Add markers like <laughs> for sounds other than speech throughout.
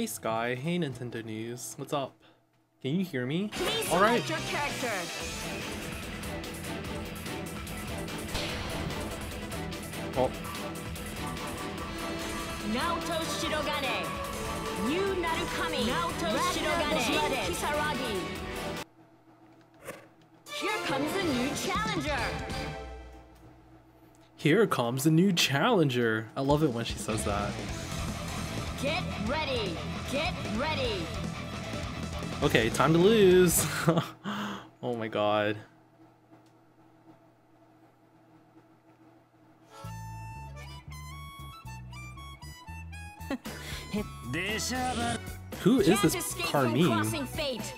Hey Sky, hey Nintendo News, what's up? Can you hear me? Please Alright. your character. Oh, Naoto Shirogane. Yu Narukami. Naoto Shirogane. Kisaragi. Here comes a new challenger. here comes a new challenger. I love it when she says that. Get ready. Get ready. Okay, time to lose. <laughs> oh my god. Who is Can't this escape from Carmine? crossing fate.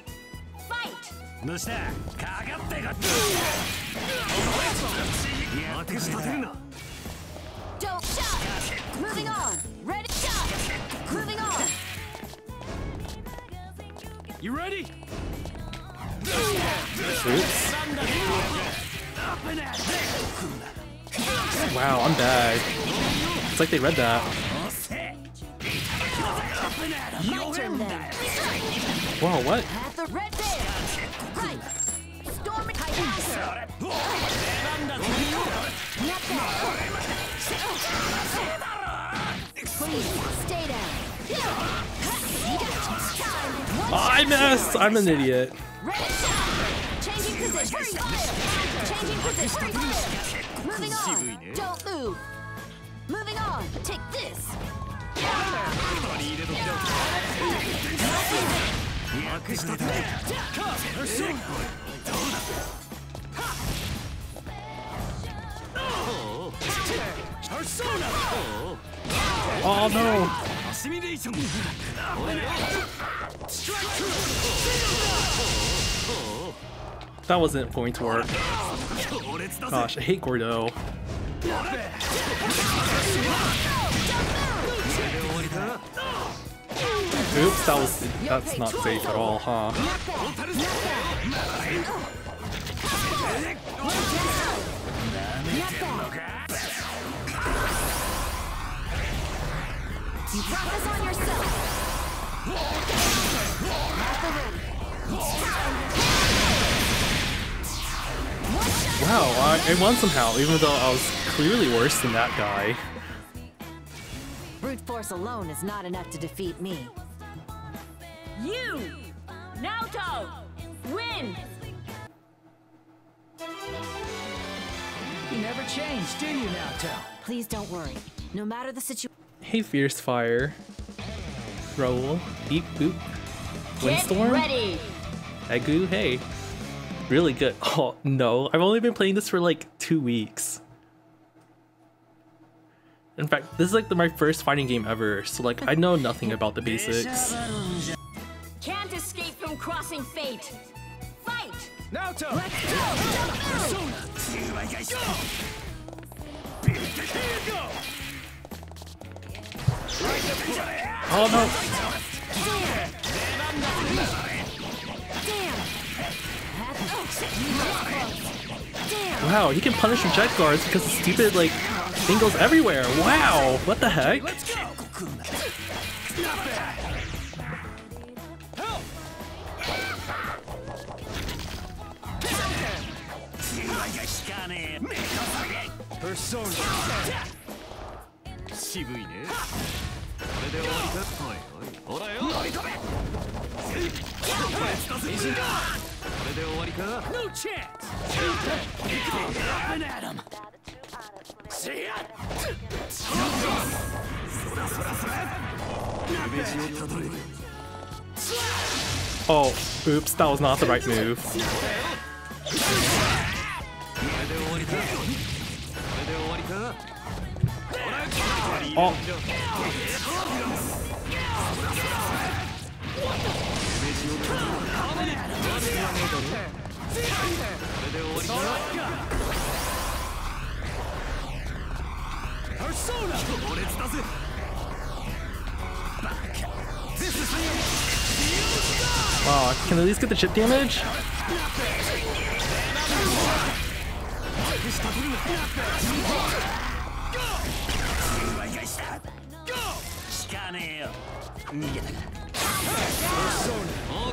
You ready? Oops. Wow, I'm bad. It's like they read that. My turn then. Wow, what? At the. Right. I missed! I'm an idiot. Moving on. Don't move. Moving on. Take this. Oh no! Assimilation! That wasn't going to work. Gosh, I hate Gordeau. Oops, that was that's not safe at all, huh? のか You brought this on yourself. Wow, I, I won somehow, even though I was clearly worse than that guy. Brute force alone is not enough to defeat me. You, Naoto, win. You never change, do you now, Tell? Please don't worry. No matter the situation, Hey, Fierce Fire. Roll. Beep boop. Windstorm. Agu, hey. Really good. <laughs> Oh, no. I've only been playing this for like two weeks. In fact, this is like the, my first fighting game ever, so like I know nothing about the basics. Can't escape from crossing fate. Fight! Let's go! Here you go! Oh no! Wow, he can punish jet guards because the stupid like thing goes everywhere. Wow, what the heck? Let's 渋いね。た Oh. Oh, can at least get the chip damage?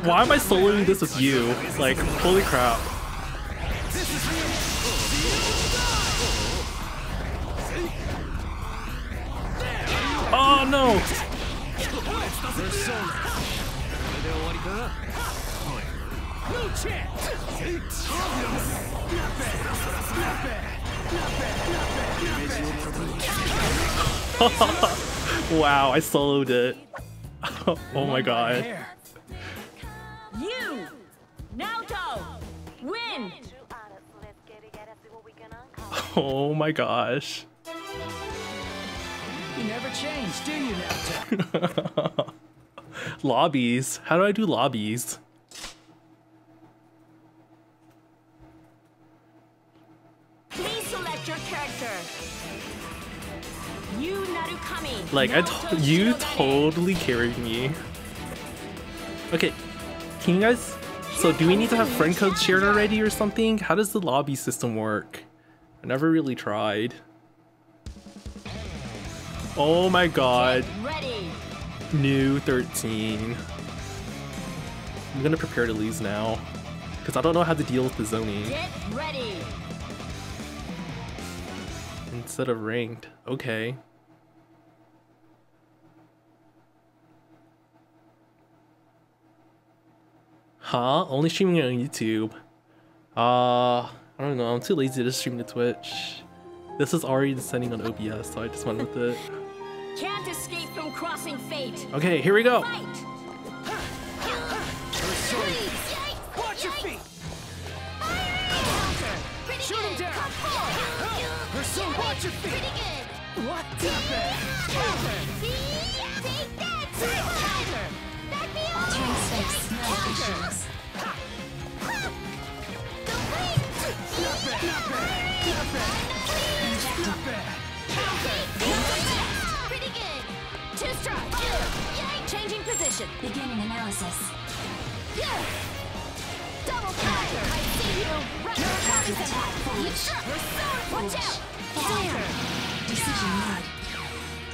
Why am I soloing this with you? Like, holy crap. Oh no! <laughs> Wow, I soloed it. <laughs> oh my god. You, Naoto, win! Oh my gosh. You never change, do you, Naoto? <laughs> lobbies. How do I do lobbies? Like, I to you totally carried me. Okay, can you guys... So do we need to have friend codes shared already or something? How does the lobby system work? I never really tried. Oh my god. New 13. I'm gonna prepare to lose now. Because I don't know how to deal with the zoning. Get ready. Instead of ranked. Okay. Huh? Only streaming on YouTube. Uh, I don't know. I'm too lazy to stream to Twitch. This is already descending on OBS, so I just went with it. Can't escape from crossing fate. Okay, here we go. Fight. Watch your feet! Shoot him down! Pursue, watch your feet! What? Pretty good. Two strikes. Changing position. Beginning analysis. Yes! Double counter. I see you. Right. Counter attack. Watch out. Fire. Decision made.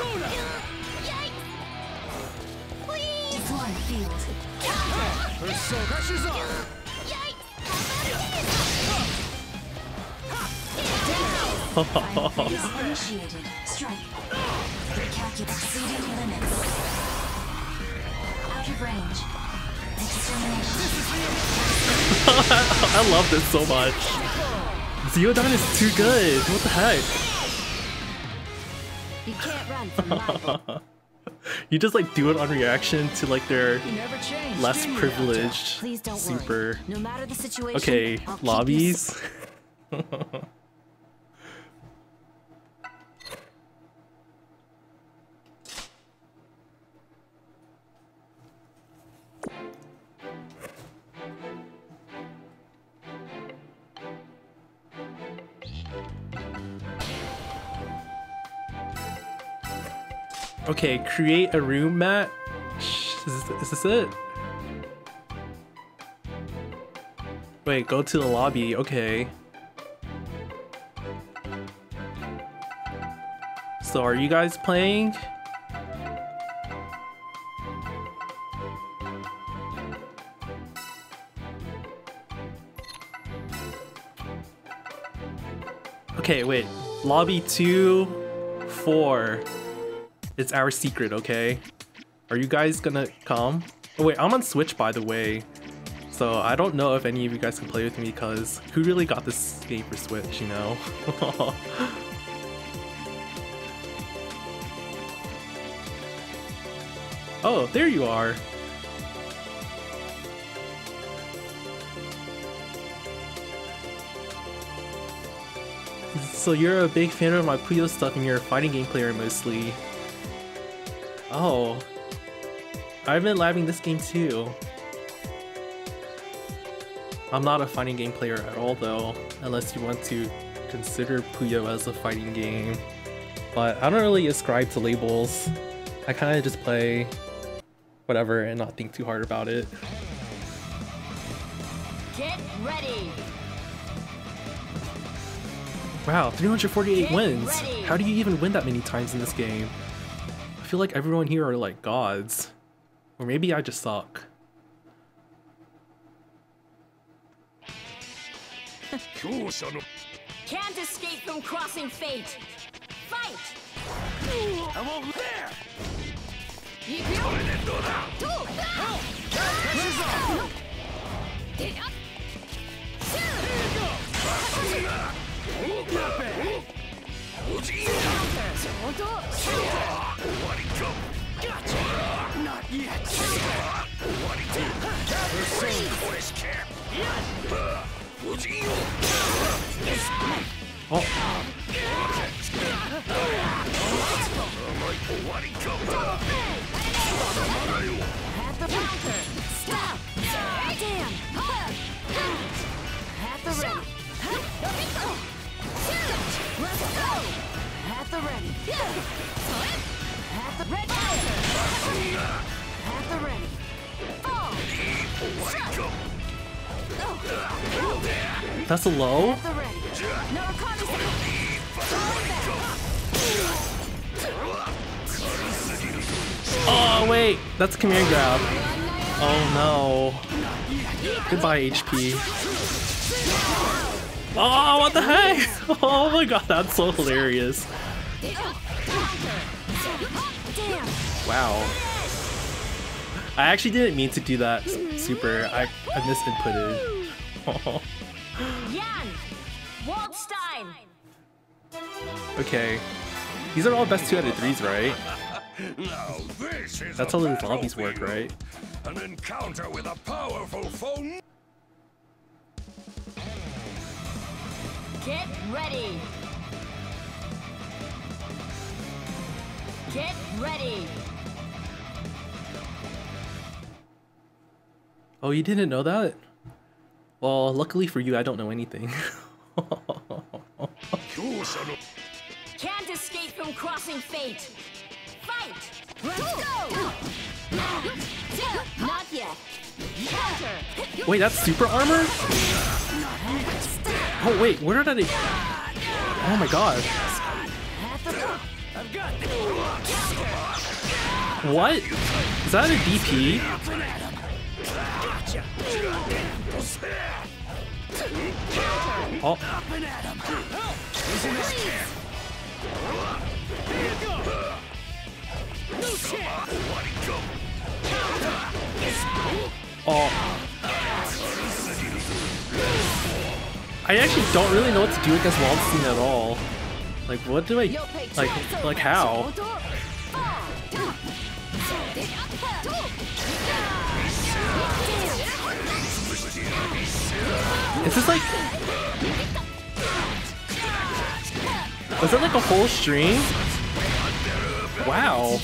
Persona! Deploying field. Persona! Pressure's on! Phase initiated. Strike. Recalculate. Exceeding limits. Out of range. Extermination. I love this so much. Zeodon is too good. What the heck? You can't run from <laughs> You just like do it on reaction to like their less do you, Naoto? privileged super. No matter the situation. Okay, I'll keep you lobbies. <laughs> Okay, create a room match. Is this, is this it? Wait, go to the lobby. Okay. So are you guys playing? Okay, wait. Lobby 2, 4. It's our secret, okay? Are you guys gonna come? Oh wait, I'm on Switch by the way. So I don't know if any of you guys can play with me because who really got this game for Switch, you know? <laughs> oh, there you are. So you're a big fan of my Puyo stuff and you're a fighting game player mostly. Oh. I've been labbing this game too. I'm not a fighting game player at all though, unless you want to consider Puyo as a fighting game. But I don't really ascribe to labels. I kind of just play whatever and not think too hard about it. Get ready. Wow, 348 Get wins! ready. How do you even win that many times in this game? feel like everyone here are like gods. Or maybe I just suck. Can't escape from crossing fate. Fight! I won't there! Oh, here you go! お At the ready. At the. At the ready. That's a low? Oh, wait! That's command grab. Oh no. Goodbye, HP. Oh, what the heck? <laughs> Oh my god, that's so hilarious. Wow. I actually didn't mean to do that super. I, I misinputted. Oh. <laughs> Waldstein. okay. These are all best two out of threes, right? Now this is That's how these lobbies work, right? An encounter with a powerful foe Get ready! Get ready! Oh, you didn't know that? Well, luckily for you, I don't know anything. Can't escape from crossing fate! Fight! Let's go! Not yet! Counter! Wait, that's super armor? Oh wait, where did I? Oh my god. What? Is that a DP? Oh, oh. I actually don't really know what to do against Waldstein at all. Like, what do I, like, like how? Is this like... Was that like a whole stream? Wow.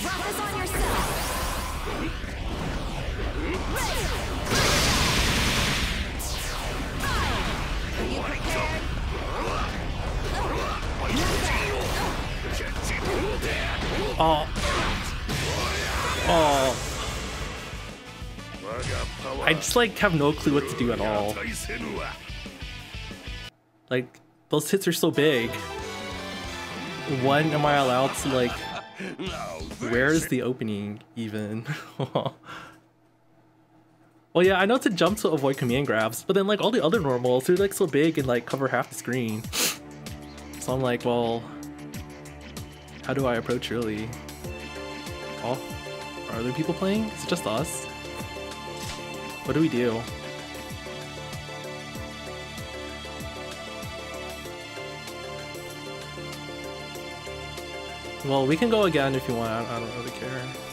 Oh. Oh. I just like have no clue what to do at all. Like, those hits are so big. When am I allowed to like... Where is the opening, even? <laughs> well yeah, I know to jump to avoid command grabs, but then like all the other normals, they're like so big and like cover half the screen. So I'm like, well, how do I approach really? Oh, are other people playing? Is it just us? What do we do? Well, we can go again if you want. I, I don't really care.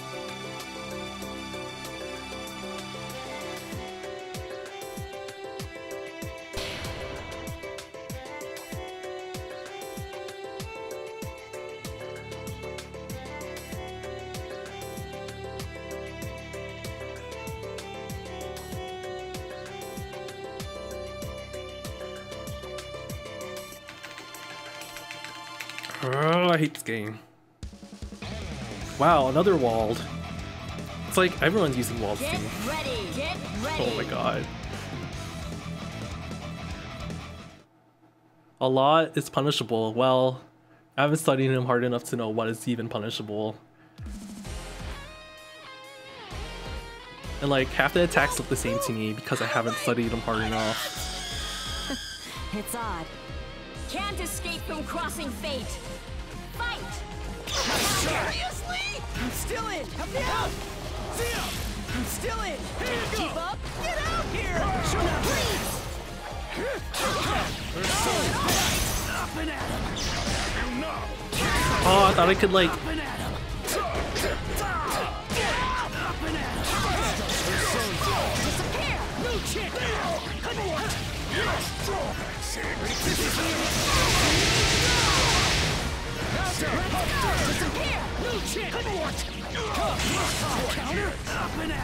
I hate this game. Wow, another walled. It's like everyone's using walls Get ready. Get ready. Oh my god. A lot is punishable. Well, I haven't studied him hard enough to know what is even punishable. And like half the attacks look the same to me because I haven't studied them hard enough. <laughs> It's odd. Can't escape from crossing fate. Fight. Seriously? I'm still in. Help me out. Zia, I'm still in. Here you Keep go. up. Get out here. Please. Up and at him. You. Oh, I thought I could like Up and at him. Up and at. Disappear. New chick. Come on. You're strong.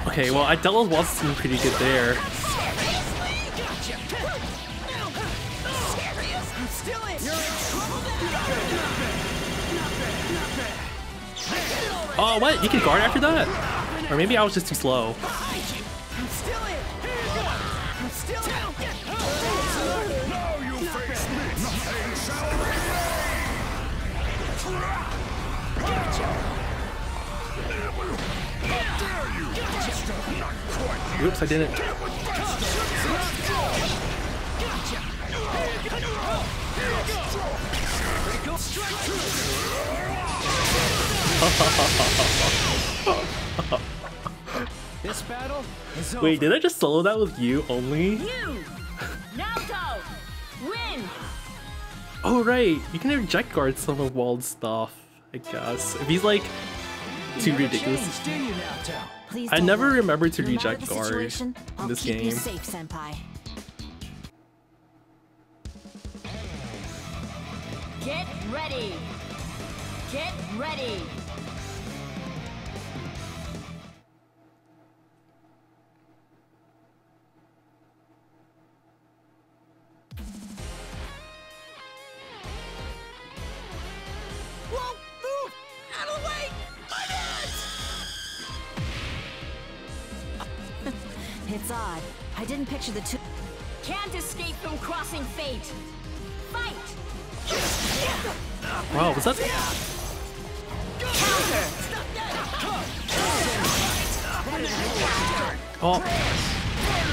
Okay, well I with Wald's pretty good there. Oh, what? You can guard after that? Or maybe I was just too slow. Oops, I didn't. This battle is over. Wait, did I just solo that with you only? You. Naoto. Win. Oh right, you can reject guard some of Wald's stuff, I guess. If he's like too ridiculous. changed, did you, Naoto? Please I never worry. remember to No reject the guard in this game. safe, senpai. Get ready. Get ready. It's odd. I didn't picture the two. Can't escape from crossing fate. Fight. Wow, was that? Oh.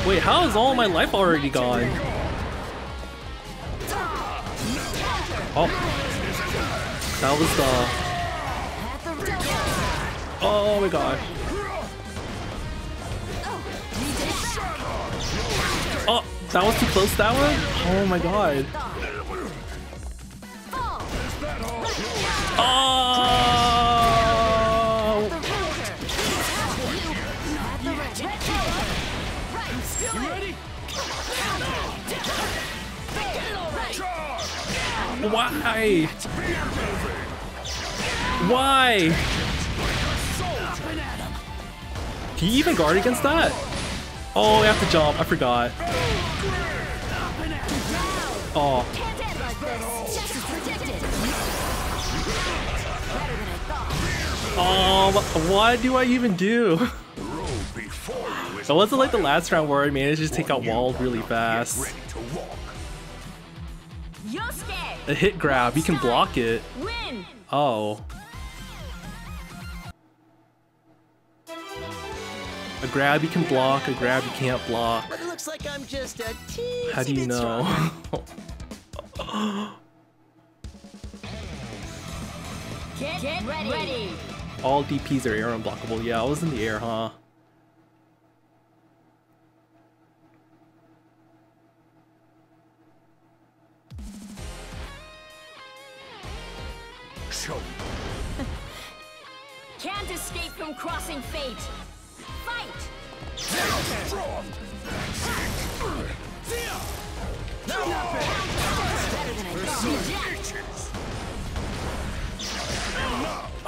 Wait, how is all my life already gone? Oh. That was uh, the... The Oh my god. Oh, that was too close, that one? Oh my god. Oh! Why? Why? Can you even guard against that? Oh, I have to jump. I forgot. Oh. Can't end like this. Just as predicted. Oh, what do I even do? <laughs> That wasn't like the last round where I managed to take out Wald really fast. A hit grab, you can block it. Oh. A grab you can block, a grab you can't block. But it looks like I'm just a teensy How do you know? <gasps> Get, Get ready. All DPs are air unblockable. Yeah, I was in the air, huh? Show <laughs> Can't escape from crossing fate.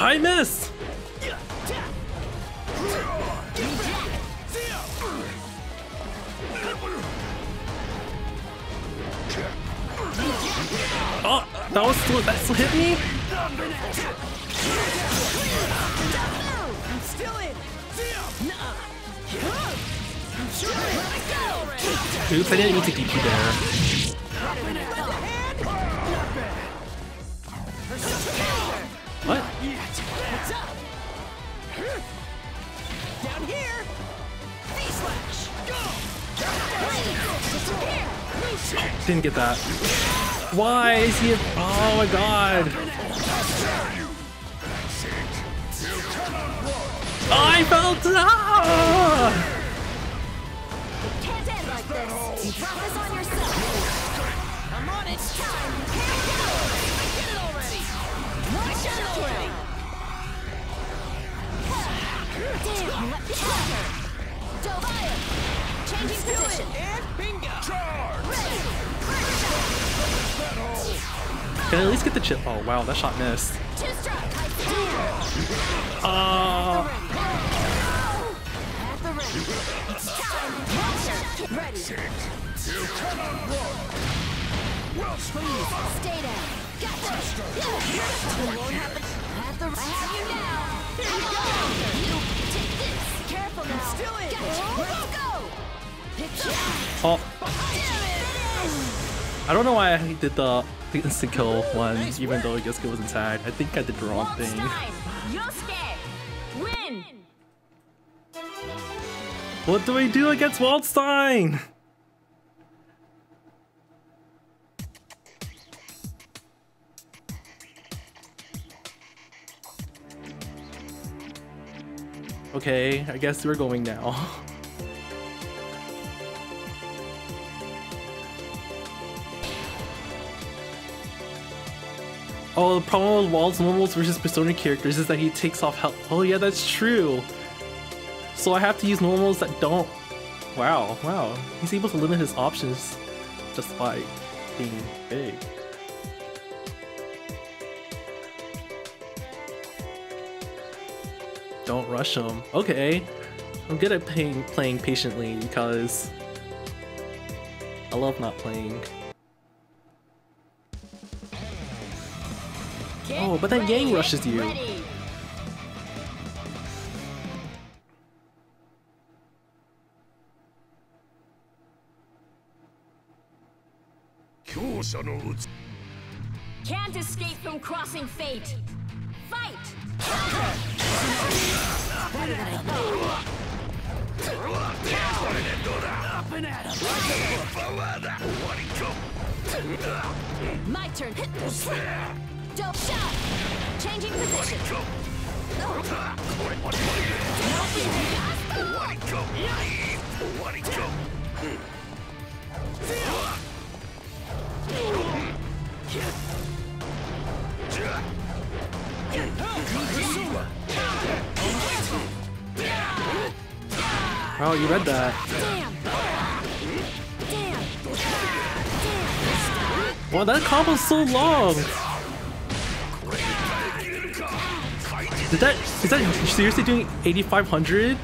I miss! Oh, that was still, that still hit me? Oops, I didn't need to DP there. What? Down here. Go. Didn't get that. Why is he? Oh my god! I felt ah! Can't end like this. You brought this on yourself. I'm on it. Time. Here we go. I get it already. I get already. Damn, let me counter. Dovaya. Changing position. And bingo. Ready. Can I at least get the chip? Oh wow, that shot missed. Two struck. Oh, At the ready. It's time. Watcher. Ready. Please, stay down. Gotcha. Yeah. Won't happen. At the I have you now. Here you go. You take this. Careful now. still in. Gotcha. Let's go. Pick up. oh! I don't know why I did the, the instant kill one, even though Yosuke was inside. I think I did the wrong thing. Yosuke. Win. What do I do against Waldstein? Okay, I guess we're going now. <laughs> Oh, the problem with Wald's normals versus Persona characters is that he takes off health. Oh yeah, that's true. So I have to use normals that don't. Wow, wow. He's able to limit his options just by being big. Don't rush him. Okay. I'm good at playing, playing patiently because I love not playing. Get oh, but that Yang rushes you. Ready. Can't escape from crossing fate. Fight! My turn. Dope shot! Changing position. Oh, you read that. Wow, that combo's so long! Did that is that seriously doing 8500?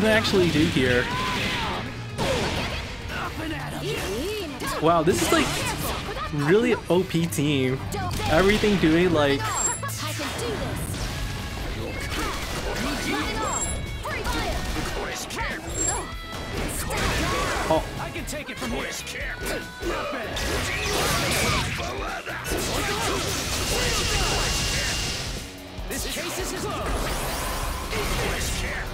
Can I actually do here? Wow, this is like really OP team. Everything doing like oh I can take it from here. This case is closed.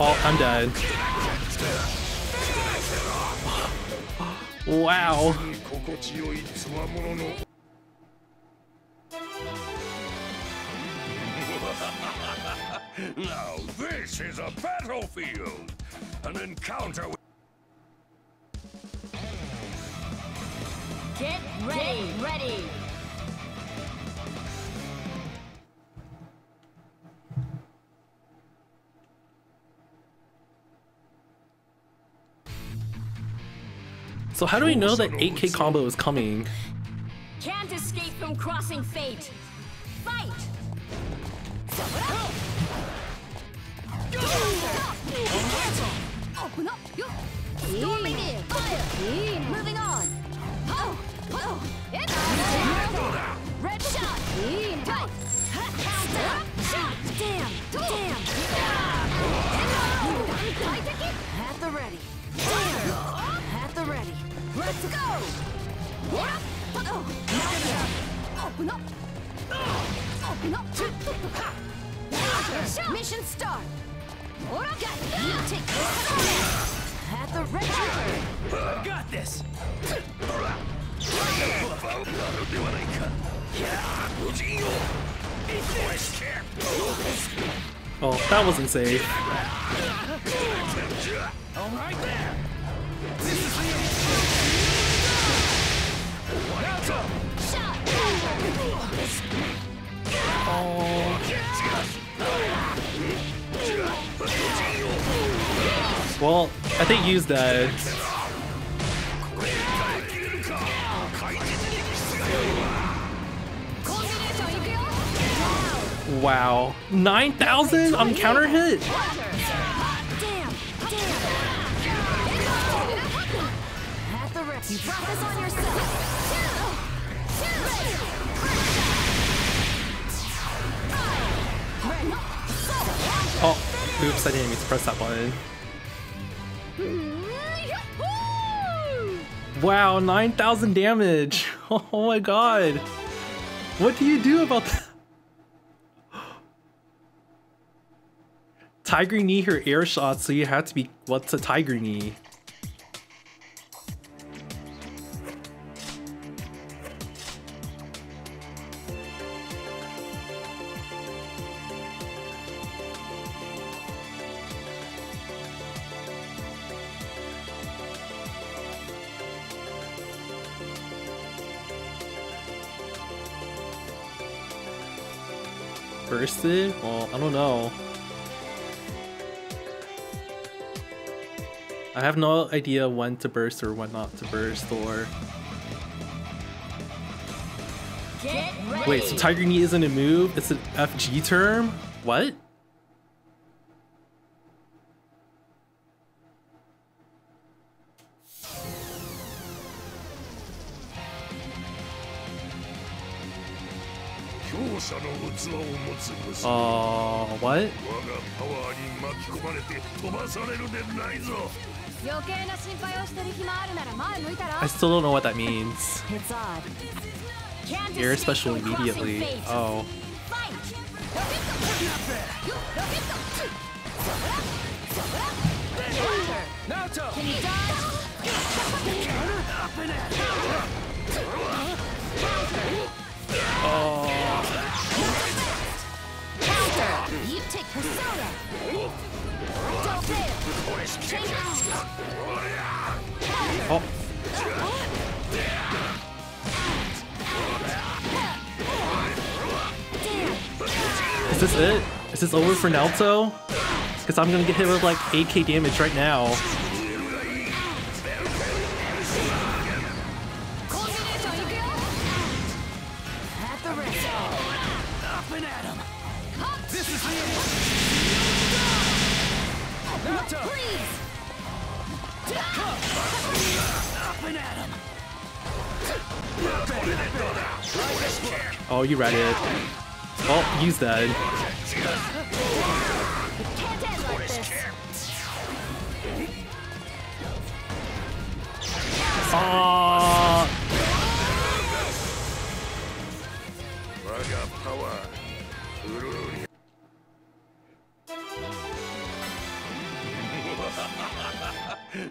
Oh, I'm dead. Wow. now this is a battlefield! An encounter with... Get ready! Get ready! So how do we know that 8k combo is coming? Can't escape from crossing fate. Fight! Open up! Storming in! Fire! Moving on! Oh! Oh! Red shot! Tight! Counter! Shot! Damn! Damn! At the ready. At the ready. Let's go! Open up! Open up! Mission start! Got! You take this! At the ready. I got this! Oh, that wasn't safe. All right there! Well, I think use that. Wow. 9,000 on counter hit? You brought this on yourself! Oh, oops, I didn't mean to press that button. Wow, 9,000 damage. <laughs> Oh my god. What do you do about that? <gasps> Tiger knee her air shot, so you have to be what's a tiger knee? Well, I don't know. I have no idea when to burst or when not to burst or... Wait, so Tiger Knee isn't a move? It's an FG term? What? たら I still don't know what that means. It's odd. Can't Air escape special from crossing immediately. fate. Oh. Counter! You take persona! Is this it? Is this over for Naruto? Because I'm gonna get hit with like 8k damage right now. Oh, you read it. Oh, use that.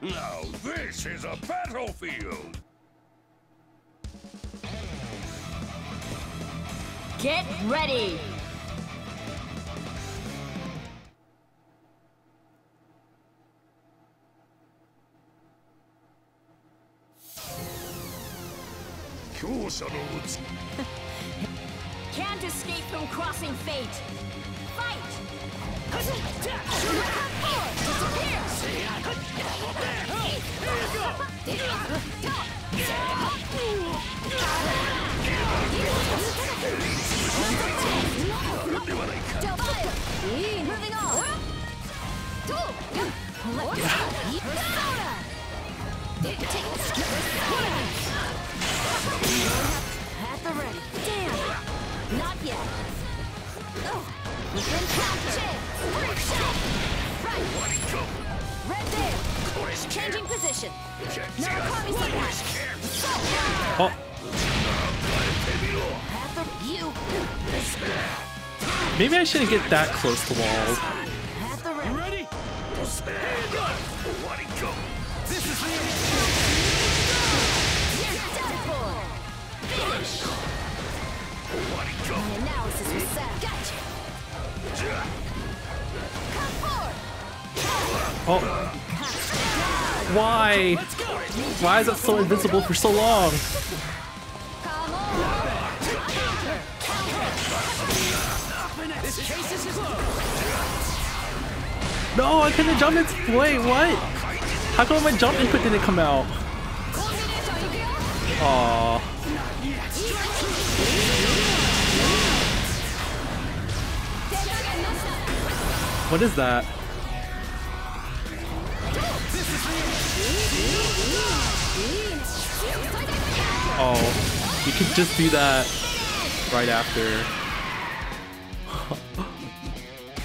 Now this is a battlefield! Get ready! Kyosa no Utsu. Can't escape from crossing fate! <laughs> Moving on. At the ready. Damn. Not yet. Ugh. Within counter. Free shot. Right. Red there. Changing position. Narukami Senpai. So. Oh, At the you. Maybe I shouldn't get that close to walls. Oh. Why? Why is it so invisible for so long? No, I couldn't jump it. Wait, what? How come my jump input didn't come out? Aww. What is that? Oh, you could just do that right after.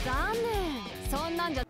残念そんなんじゃ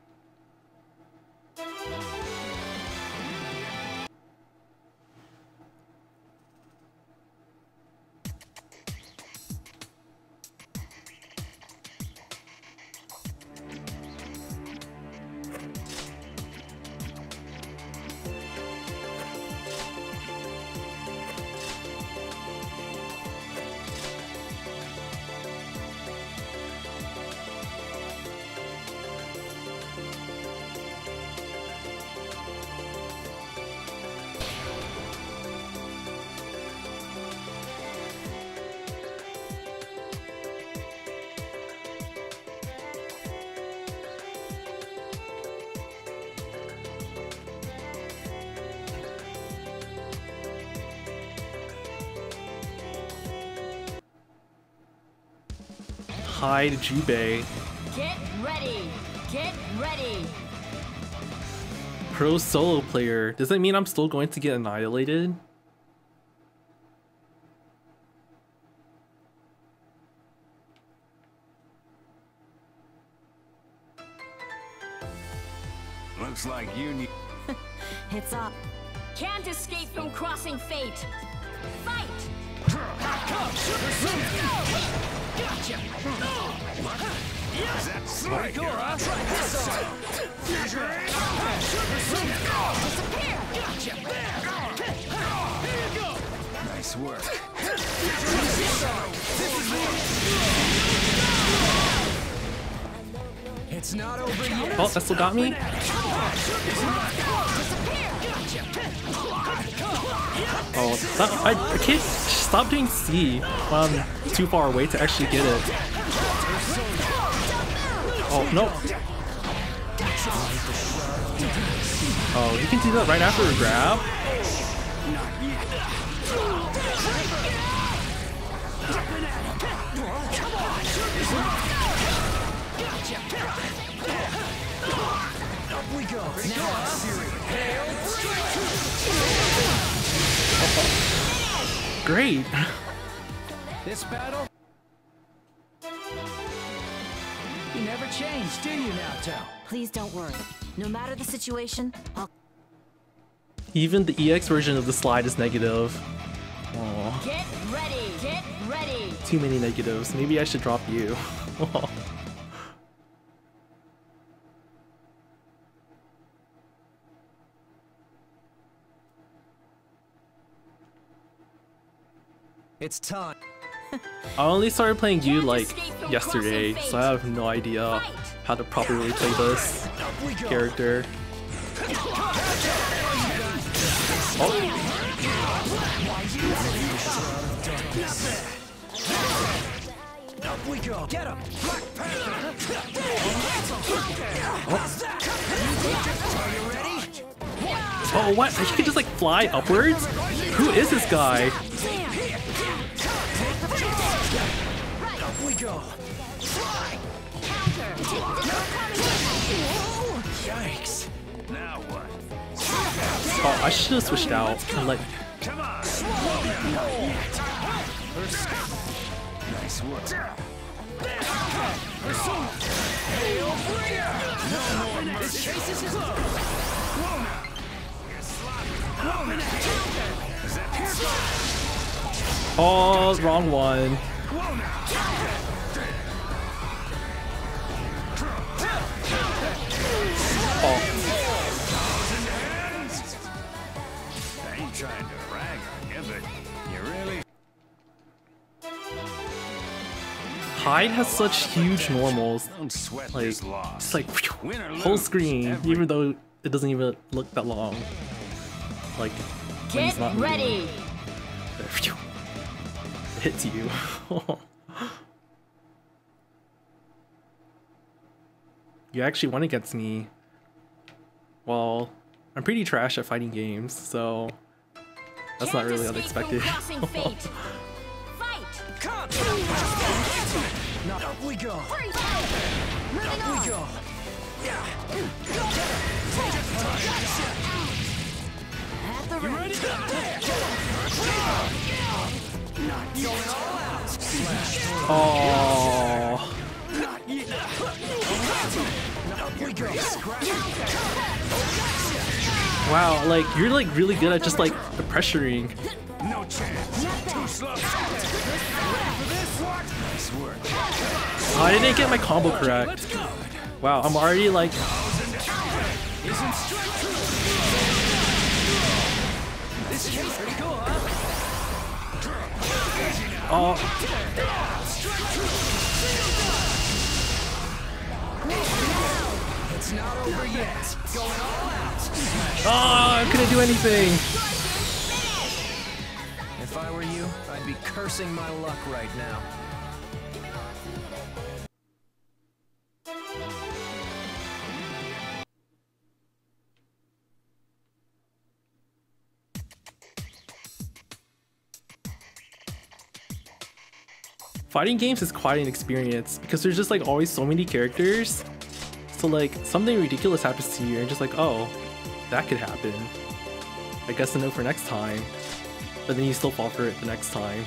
Hyde Jubei. Get ready Get ready Pro solo player. Does that mean I'm still going to get annihilated? C too far away to actually get it. Oh, no. Oh, you can do that right after a grab? Great. <laughs> This battle. You never change, do you now, Tao? Please don't worry. No matter the situation, I'll Even the EX version of the slide is negative. Aw, Get ready Get ready too many negatives. Maybe I should drop you. It's time. <laughs> I only started playing you like yesterday, so I have no idea how to properly play this Up we go. character. Oh, Up we go. Get him. Black Panther. Are you ready? Oh, what? He can just like fly upwards? Who is this guy? Up we go. Yikes. Now what? Oh, I should have switched out let. Come on. Nice work. This chase is close. Wrong one. I ain't trying to brag on wrong one. you really Hyde has such huge normals. Like, this it's like Win whole screen, even though it doesn't even look that long. Like, when he's Get not moving. Ready. Phew. hits you. <laughs> you actually won against me. Well, I'm pretty trash at fighting games, so that's not Can't really unexpected. crossing fate. Fight. <laughs> Up we go. Free fire. Moving on. We go. At the ready. <laughs> Oh, wow! Like you're like really good at just like the pressuring. No chance. Slow. Oh, I didn't get my combo correct. Wow, I'm already like oh It's not over yet. Going all oh couldn't do anything. If I were you, I'd be cursing my luck right now. Fighting games is quite an experience because there's just like always so many characters. So like something ridiculous happens to you and just like, oh, that could happen. I guess to know for next time. But then you still fall for it the next time.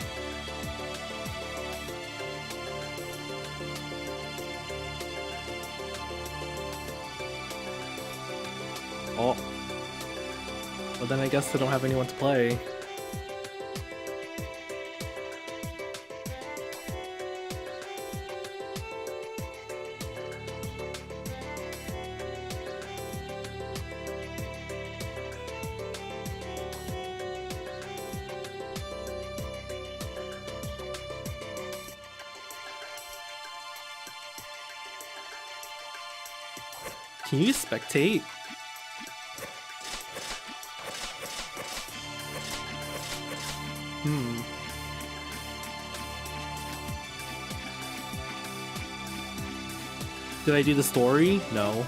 Oh. Well then I guess I don't have anyone to play. Spectate? Hmm. Did I do the story? No.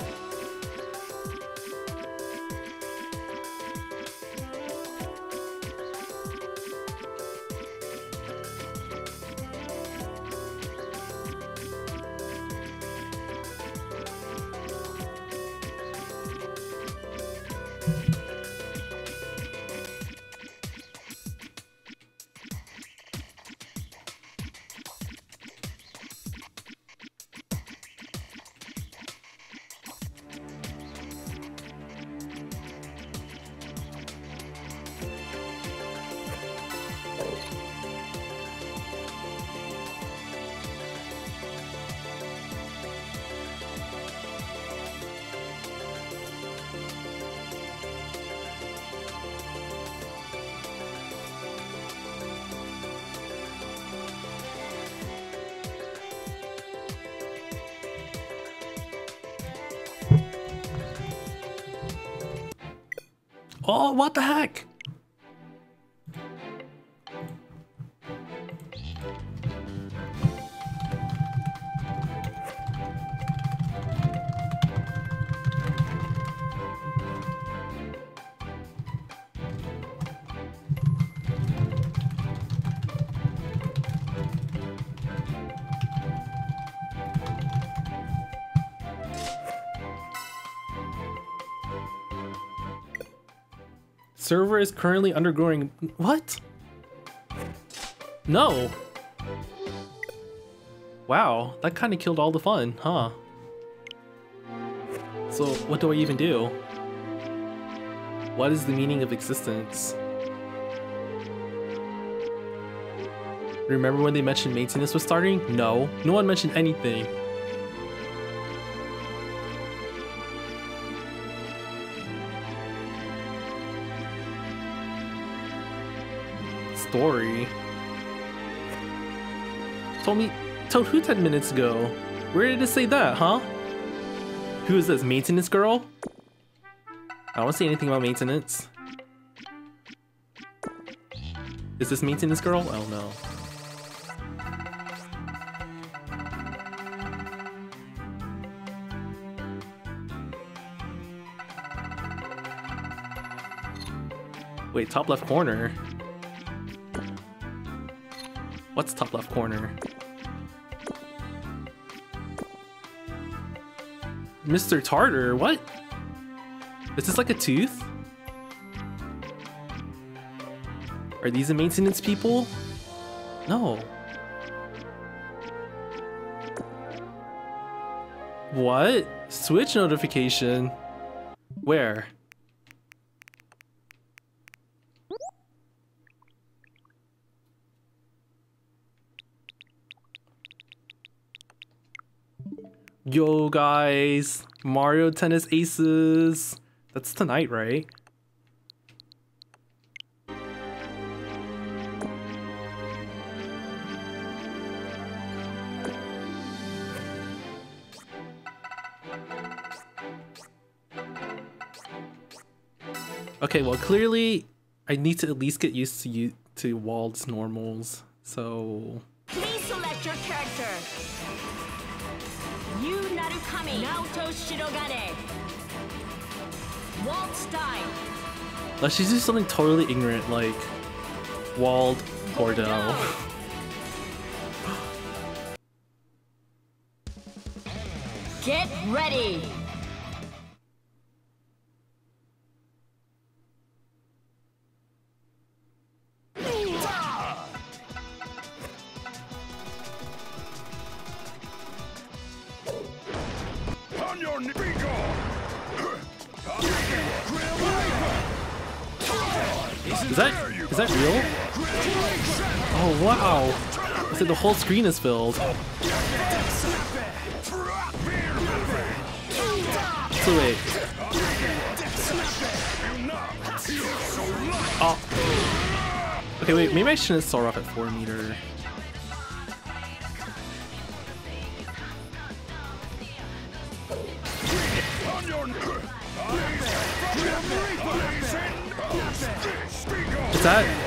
Server is currently undergoing. What? No. Wow, that kind of killed all the fun, huh? So, what do I even do? What is the meaning of existence? Remember when they mentioned maintenance was starting? No, no one mentioned anything. Told me, told who 10 minutes ago? Where did it say that, huh? Who is this, maintenance girl? I don't see anything about maintenance. Is this maintenance girl? Oh no. Wait, top left corner? Top left corner? Mr. Tartar, what? Is this like a tooth? Are these the maintenance people? No. What? Switch notification? Where? Yo guys, Mario Tennis Aces. That's tonight, right? Okay, well clearly I need to at least get used to you to Wald's normals. So Please select your character. Naoto Shirogane. Waldstein. let's just something totally ignorant like Wald Gordeau. Oh, <gasps> Get ready. Whole screen is filled. So wait. Oh. Okay, wait. Maybe I shouldn't start off at four meter. On! Is that?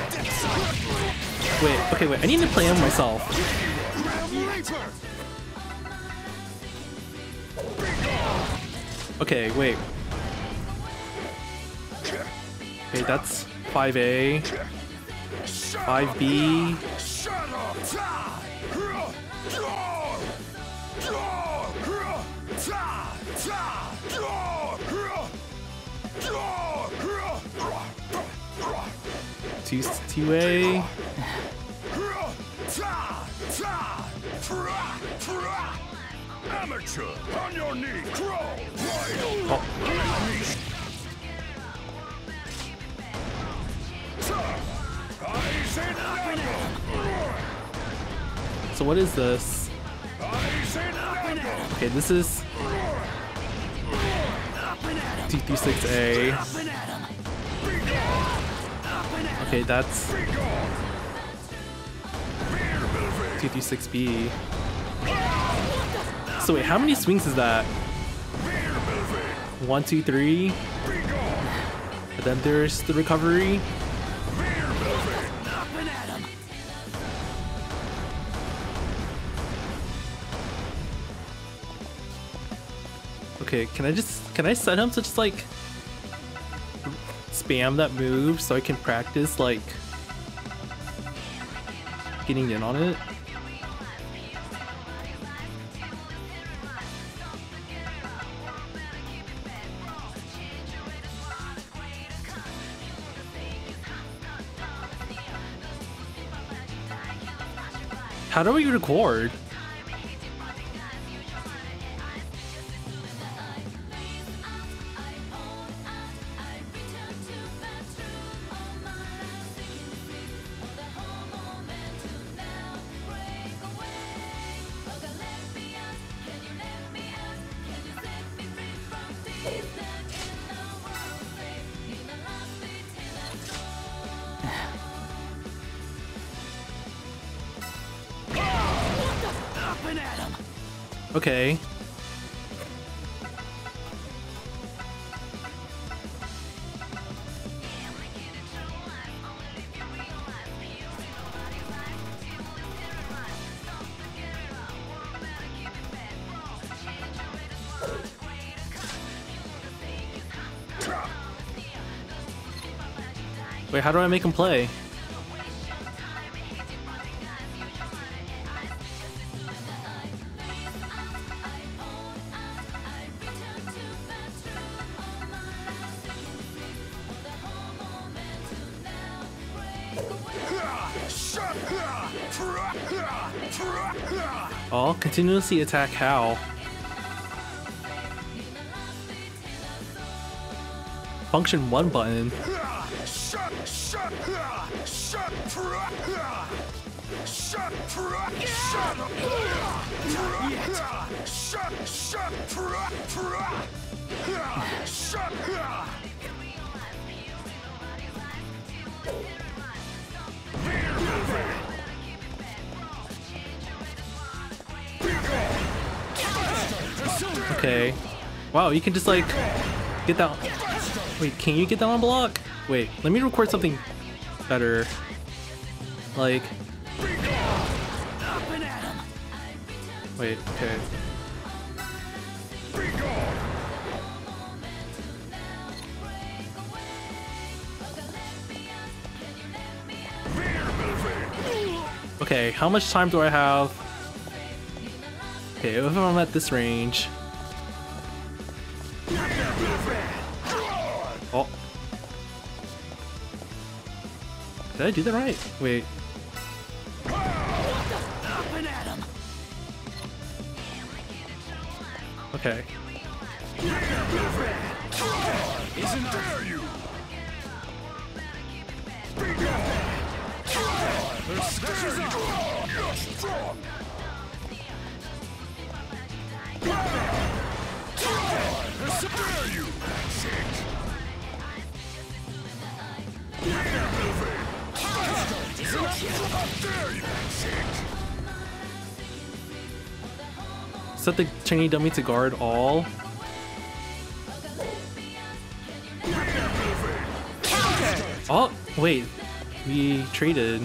Wait, okay, wait. I need to play him myself. Okay, wait. Okay, that's 5A. 5B. Two, 2A. So what is this? Okay, this is two through six A. Okay, that's two through six B. So wait, how many swings is that? One, two, three. And then there's the recovery. okay, can I just, can I set him to just like spam that move so I can practice like getting in on it? How do we record? Okay. Wait, how do I make him play? Continuously attack how? Function 1 button. Wow, you can just like get that. Wait, can you get that on block? Wait, let me record something better. Like, wait, okay. Okay, how much time do I have? Okay, if I'm at this range. Did I do that right? Wait. Up and at 'em. Okay. Set dummy to guard all. Oh, wait. We traded.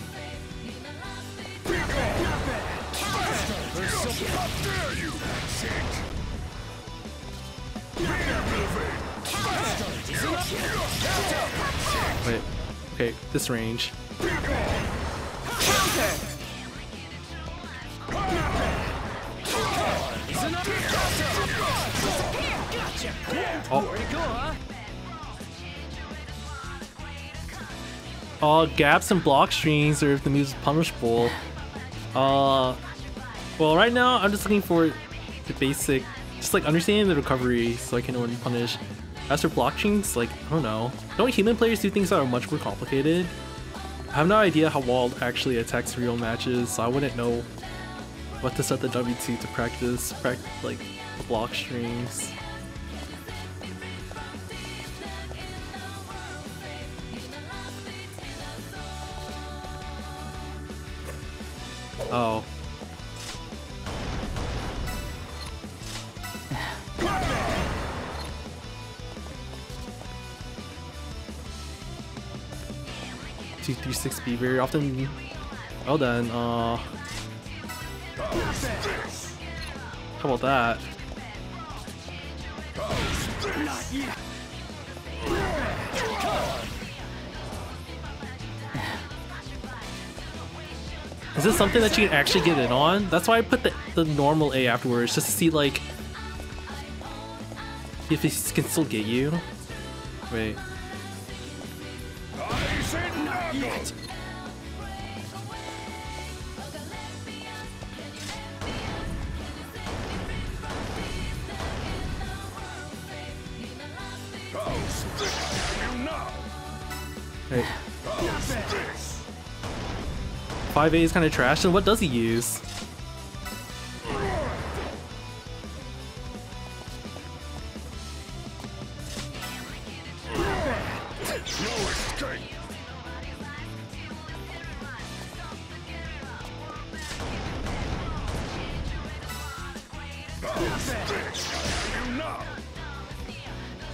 Wait. Okay, this range. Oh. Uh, gaps and block strings are if the move's punishable. Uh, well, right now I'm just looking for the basic, just like understanding the recovery so I can to punish. As for block strings, like, I don't know. Don't human players do things that are much more complicated? I have no idea how Wald actually attacks real matches, so I wouldn't know what to set the W2 to practice, prac like, the block strings. Oh. Two, three, six B very often. Well then, uh, how about that? Is this something that you can actually get in on? That's why I put the, the normal A afterwards, just to see like if he can still get you. Wait. 5A is kind of trash, and what does he use?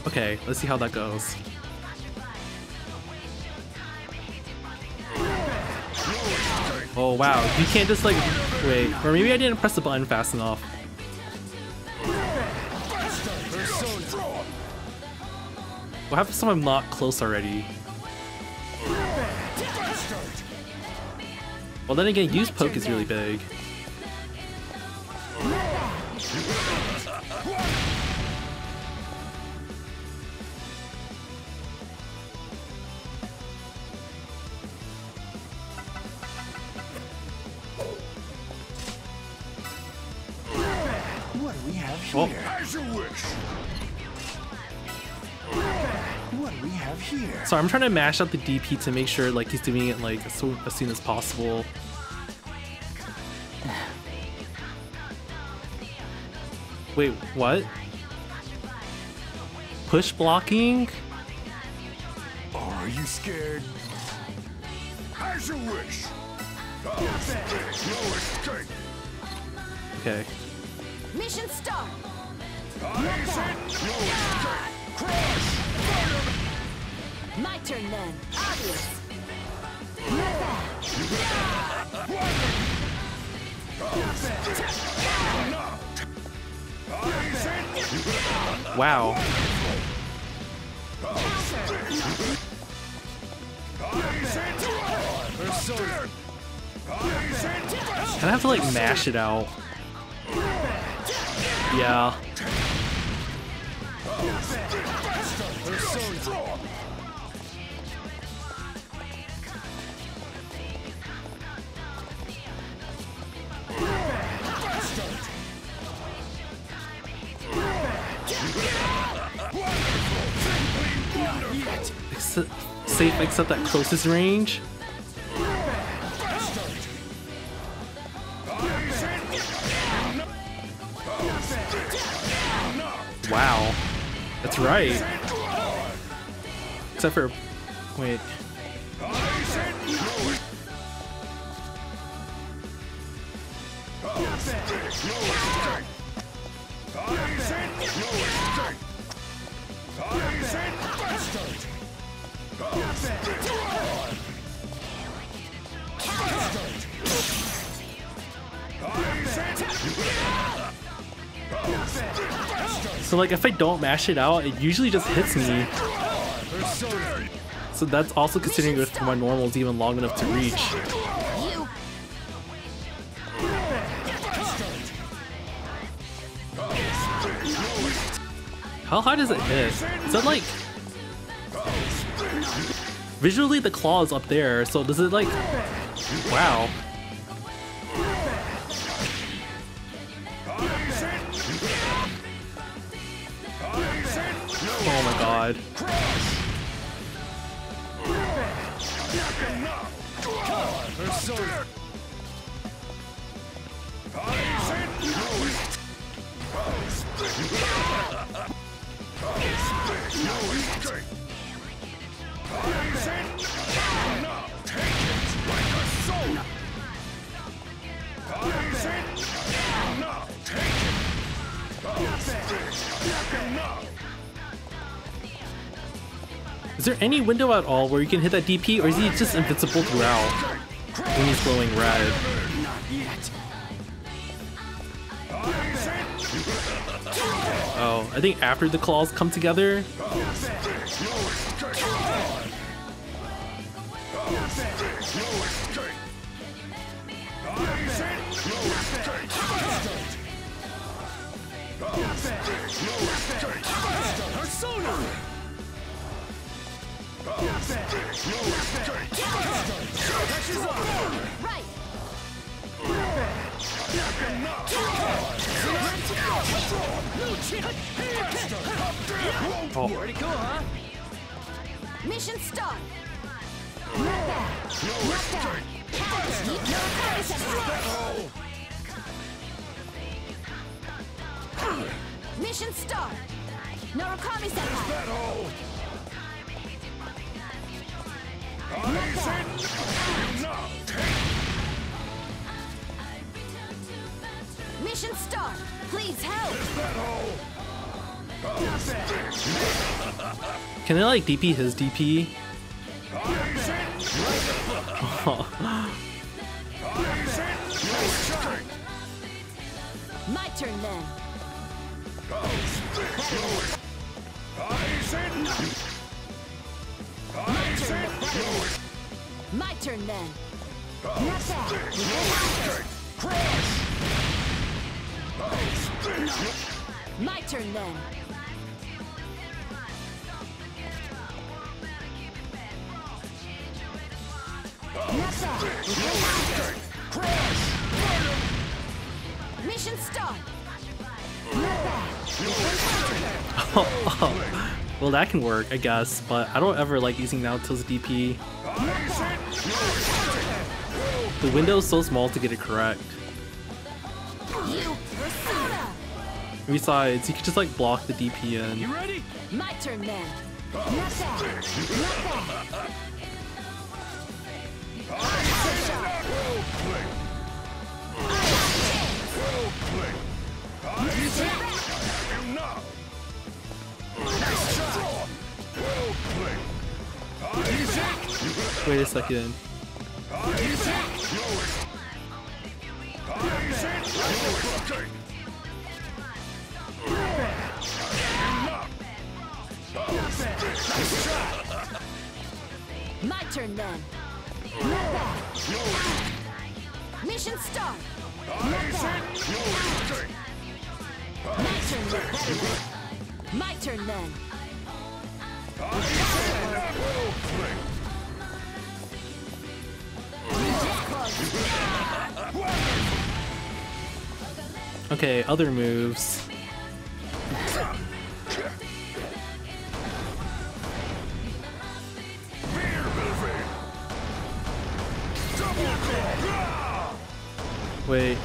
Okay, let's see how that goes. Wow, you can't just like wait, or maybe I didn't press the button fast enough. What happens if I'm not close already? Well then again, use poke is really big. So I'm trying to mash out the DP to make sure like he's doing it like so as soon as possible. Wait, what? Push blocking? Are you scared? As you wish! Okay. Mission start. Eyes in! No escape! Crush! My turn then. Obvious. Of have to like mash it out. Yeah. Except, safe except that closest range. Wow. That's right. Except for wait. So like if I don't mash it out, it usually just hits me. So that's also considering if my normal is even long enough to reach. How high does it hit? Is that like Visually the claw is up there, so does it like Wow. Oh my god. Is there any window at all where you can hit that DP, or is he just invincible throughout when he's glowing red? I think after the claws come together. Right. Oh, Mission start. Bad. Not bad. Counter. No Akari senpai. Mission start. Narukami senpai. Not bad. Mission start. Please help. <laughs> Can I like DP his DP? <laughs> My turn then. My turn then. Not bad. My turn then. Bad. Mission start. Not <laughs> bad. Well, that can work, I guess, but I don't ever like using Naoto's DP. The window is so small to get it correct. You. Besides, you could just like block the DP in. You ready? My turn then. Not bad. Not bad. Wait a second. My turn then. Not bad. Mission start. Not bad. My turn then. My turn then. Okay, other moves. Wait,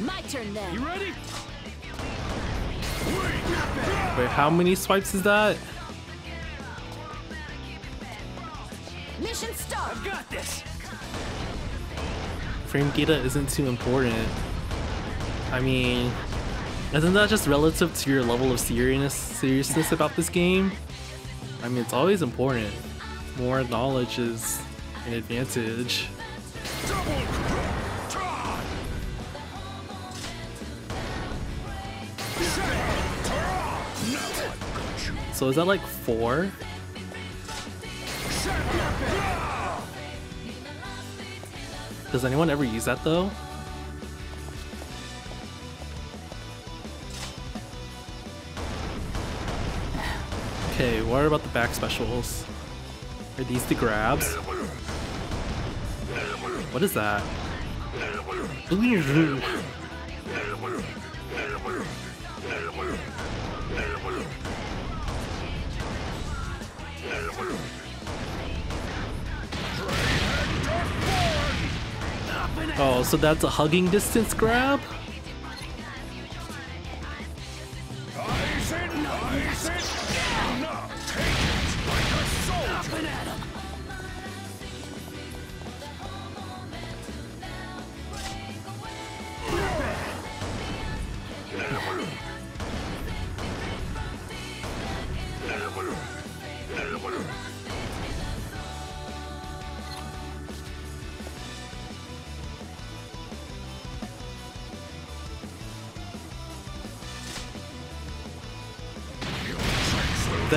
My turn then. You ready? Wait, how many swipes is that? Mission start. I've got this. Frame data isn't too important. I mean, isn't that just relative to your level of seriousness seriousness about this game? I mean, it's always important. More knowledge is an advantage. So is that like four? Does anyone ever use that though? Okay, what about the back specials? Are these the grabs? What is that? Oh, so that's a hugging distance grab?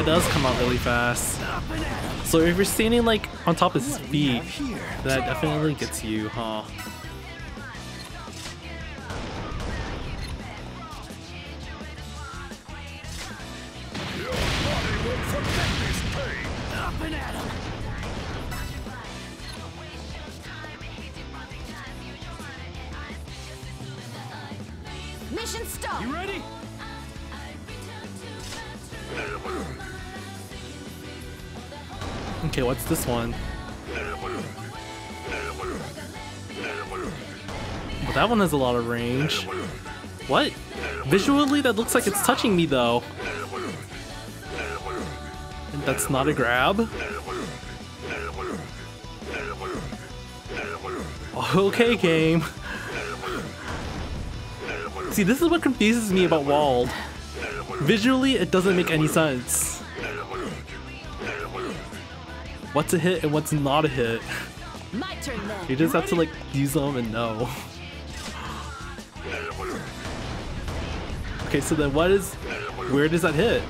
Does come out really fast. So if you're standing like on top of his feet, that definitely gets you, huh? Mission start. You ready? Okay, what's this one? Well, that one has a lot of range. What? Visually, that looks like it's touching me though. That's not a grab? Okay, game. See, this is what confuses me about Wald. Visually, it doesn't make any sense. What's a hit and what's not a hit? My turn then. You just have to like use them and know. <laughs> Okay, so then what is... Where does that hit?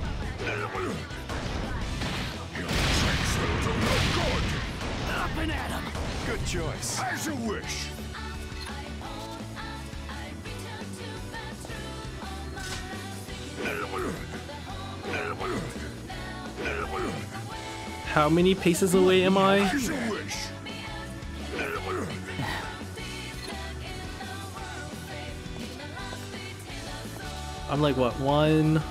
Many paces away am I? As you wish. I'm like, what, one,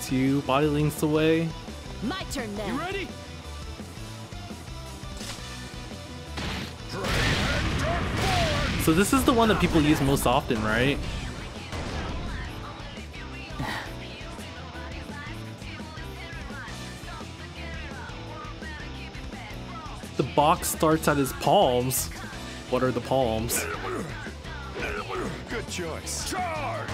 two body lengths away? My turn now. You ready? So this is the one that people use most often, right? Box starts at his palms. What are the palms? Good choice. Charge!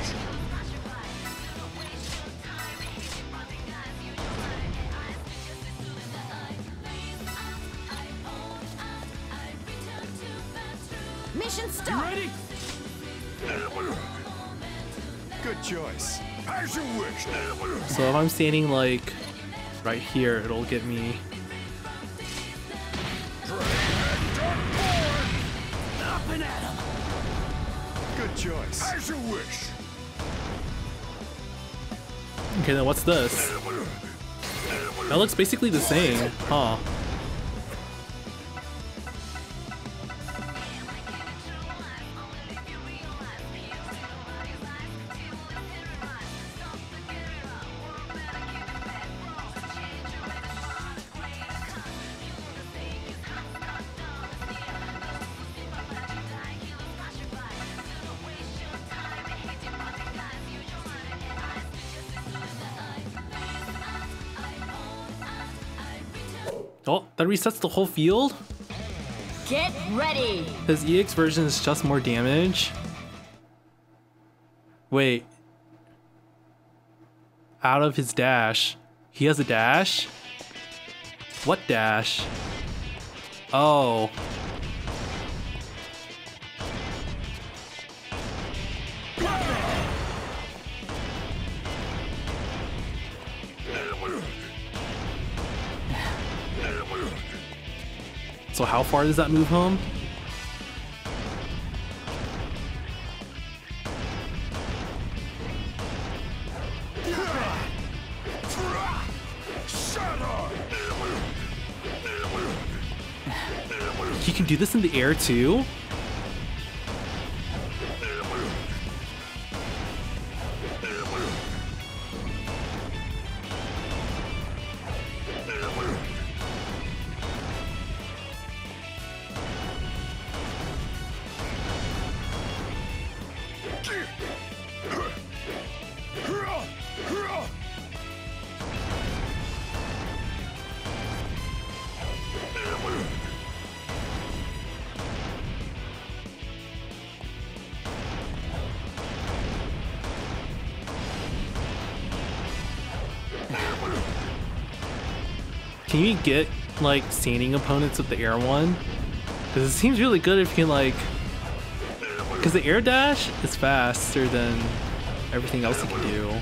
Mission start. ready? Good choice. As you wish. So if I'm standing like right here, it'll get me. Okay, then what's this? That looks basically the same, huh? Resets the whole field? Get ready. His EX version is just more damage. Wait. Out of his dash. He has a dash? What dash? Oh. So how far does that move home? He can do this in the air too? Like standing opponents with the air one? Because it seems really good if you can like. Because the air dash is faster than everything else you can do.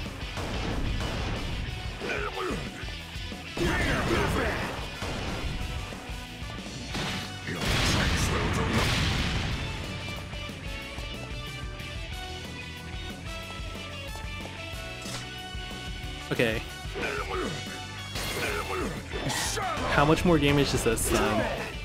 Much more damage is this then?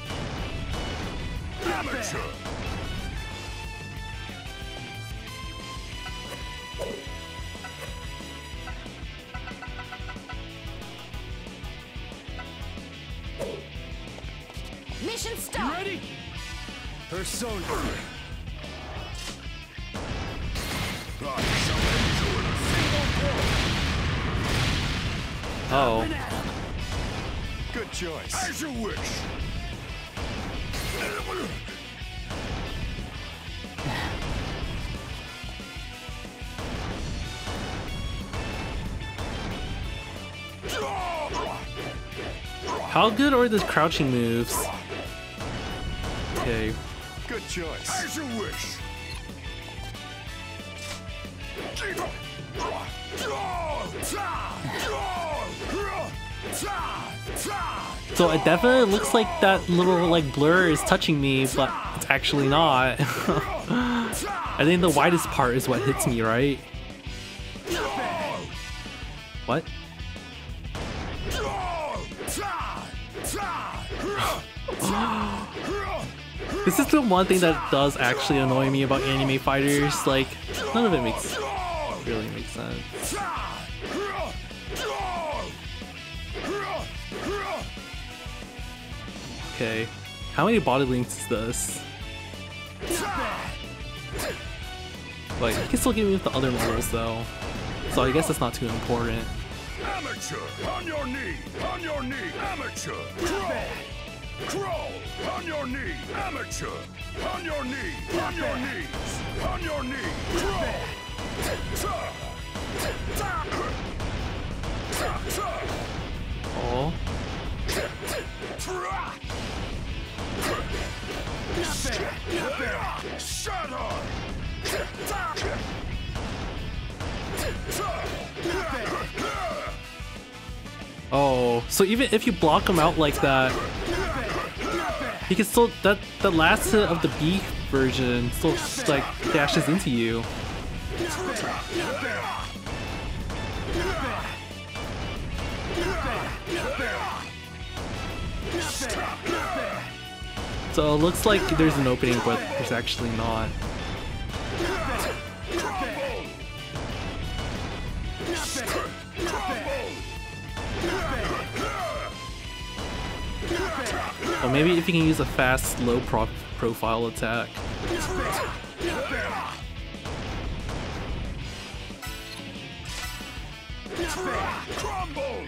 Good are the crouching moves? Okay. Good choice. As you wish. So it definitely looks like that little like blur is touching me, but it's actually not. <laughs> I think the widest part is what hits me, right? This is the one thing that does actually annoy me about anime fighters. Like, none of it makes really makes sense. Okay, how many body links is this? Like, he can still get me with the other models though, so I guess that's not too important. Amateur, on your knee, on your knee, amateur, crawl, crawl, on your knee, amateur, on your knee, on your knees, on your knee, crawl, Oh. Oh, so even if you block him out like that, he can still that the last hit of the B version still like dashes into you. So it looks like there's an opening, but there's actually not. Or maybe if you can use a fast, low pro profile attack. Crumble!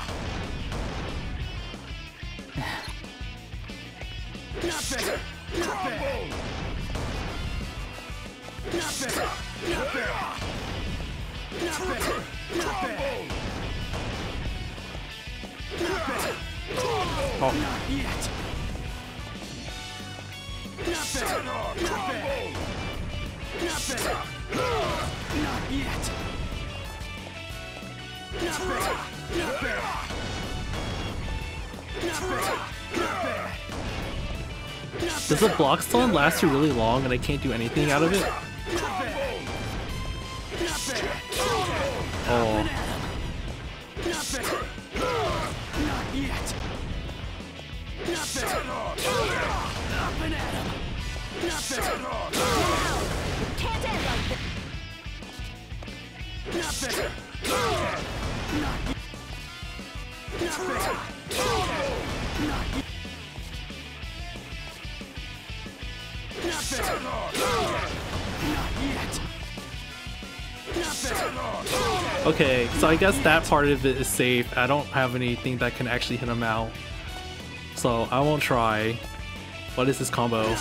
Not bad. Not bad. Not bad. Not bad. Not bad. Not bad. Not bad. Oh. Not yet. Not bad. Not bad. Not bad. Not yet. Not bad. Not bad. Not bad. Not bad. Does the block stun last you really long and I can't do anything out of it? Oh. Can't end like this! Okay, so I guess that part of it is safe. I don't have anything that can actually hit him out. So I won't try. What is this combo?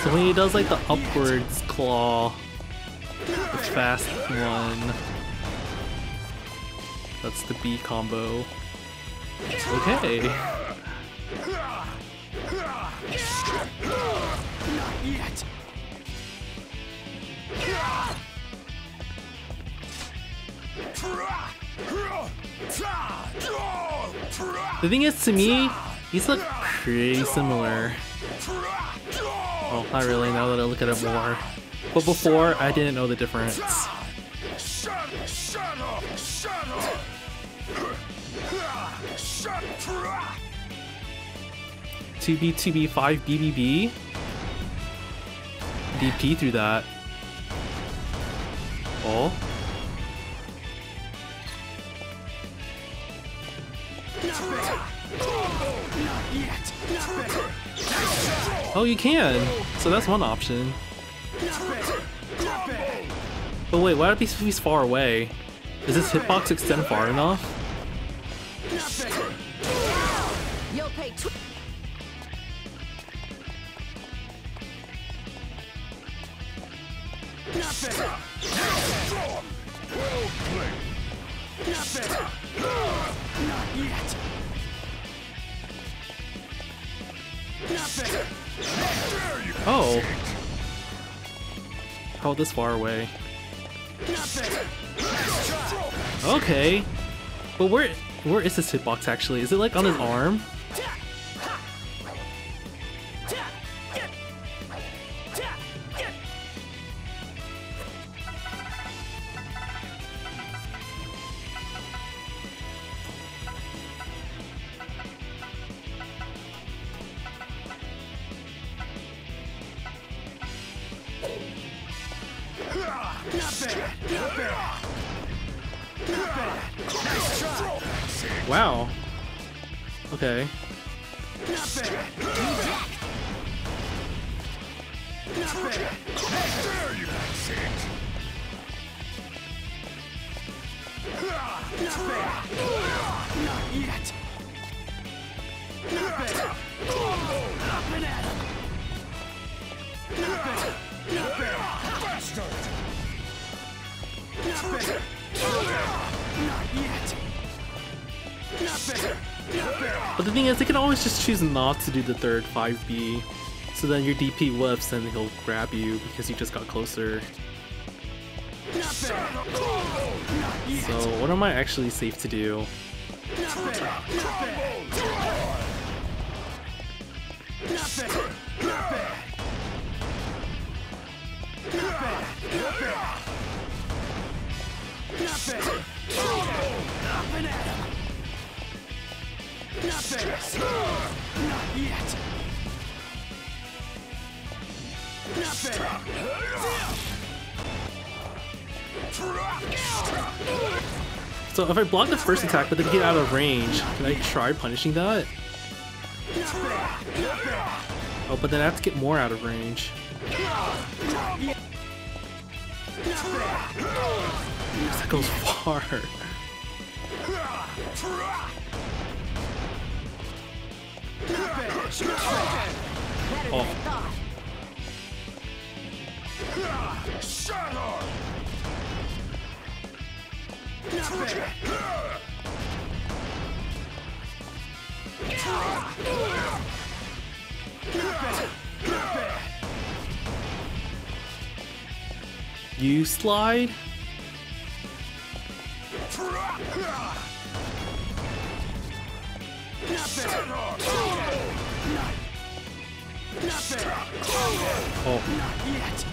So when he does like the upwards claw, The fast one. That's the B combo. Okay. Yet. The thing is, to me, these look pretty similar. Well, not really now that I look at it more. But before, I didn't know the difference. 2B, 2B, 5 BBB. DP through that. Oh. Oh, you can. So that's one option. But wait, why are these movies far away? Does this hitbox extend far enough? You'll pay tw- Well played! Not yet. There you Oh. How this far away? Okay. But where where is this hitbox actually? Is it like on his arm? Wow. Okay. Not yet. But the thing is, they can always just choose not to do the third 5B. So then your DP whiffs and he'll grab you because you just got closer. So what am I actually safe to do? Not yet. So if I block the first attack but then get out of range, can I try punishing that? Oh, but then I have to get more out of range. That goes far. <laughs> Oh. I thought. Oh, Yet.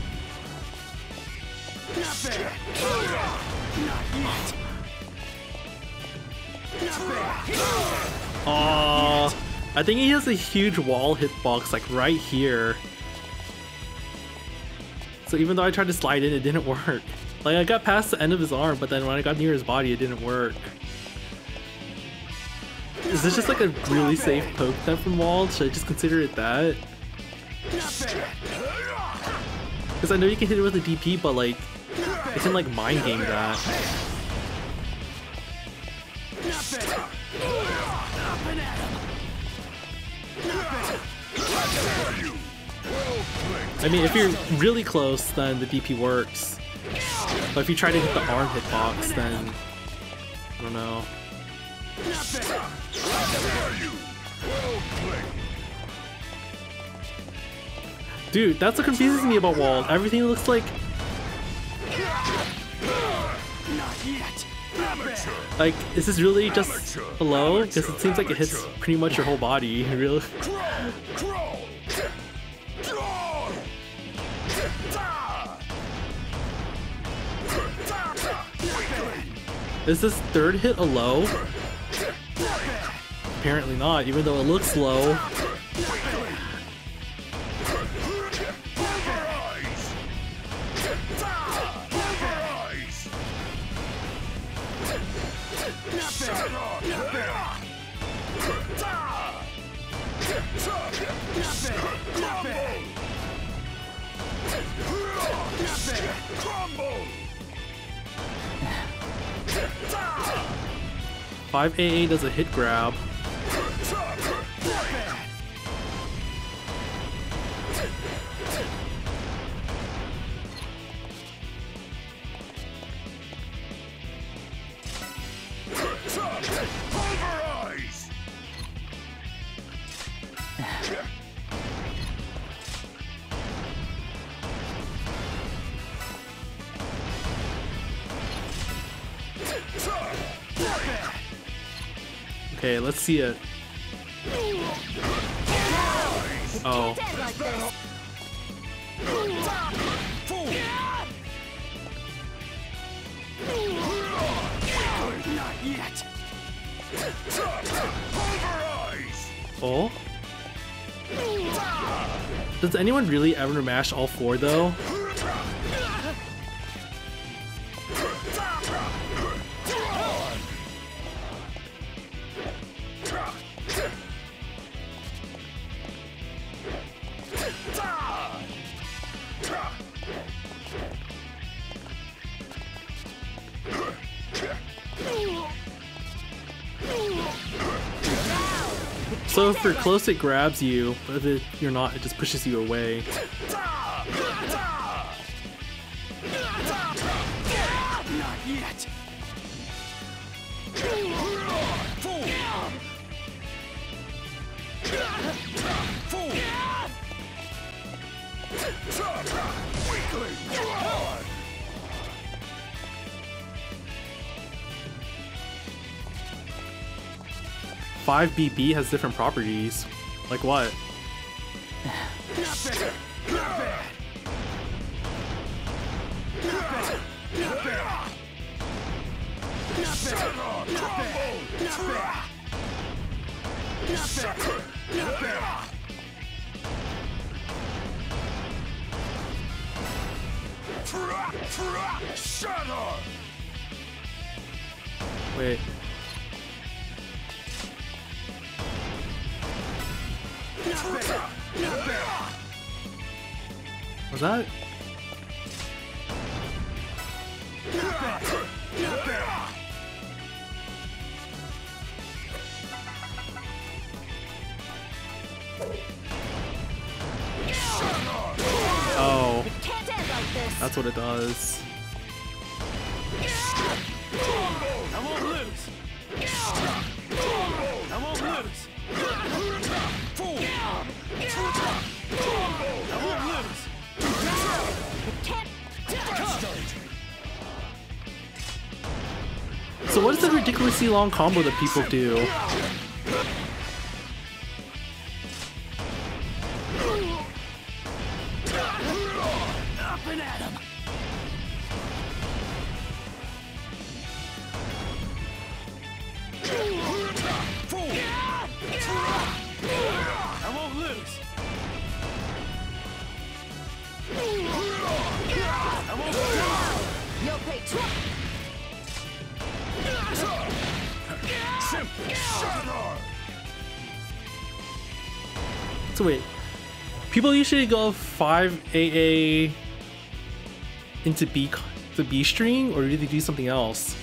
Aw, I think he has a huge wall hitbox like right here. So even though I tried to slide in, it didn't work. Like I got past the end of his arm, but then when I got near his body, it didn't work. Is this just like a really safe poke then from Wald? Should I just consider it that? Because I know you can hit it with a DP, but like, it can like mind game that. I mean, if you're really close, then the DP works. But if you try to hit the arm hitbox, then I don't know. Dude, that's what confuses me about Wald. Everything looks like like is this really just below? Because it seems like it hits pretty much your whole body. <laughs> Really? Is this third hit a low? Apparently not, even though it looks low. Pulverize. Da. 5AA does a hit grab. Pulverize. <sighs> Okay, let's see it. Oh, oh. Does anyone really ever mash all four though? So if you're close, it grabs you, but if you're not, it just pushes you away. Not yet. Weakling! 5BB has different properties. Like what? Not bad. Not bad. Not bad. Not bad. Not bad. Not bad. Not bad. Not bad. Tra, tra, shatter. Wait. Was that? Oh, that's what it does. I won't lose. So what is the ridiculously long combo that people do? Usually go 5AA into B the B string, or do they do something else?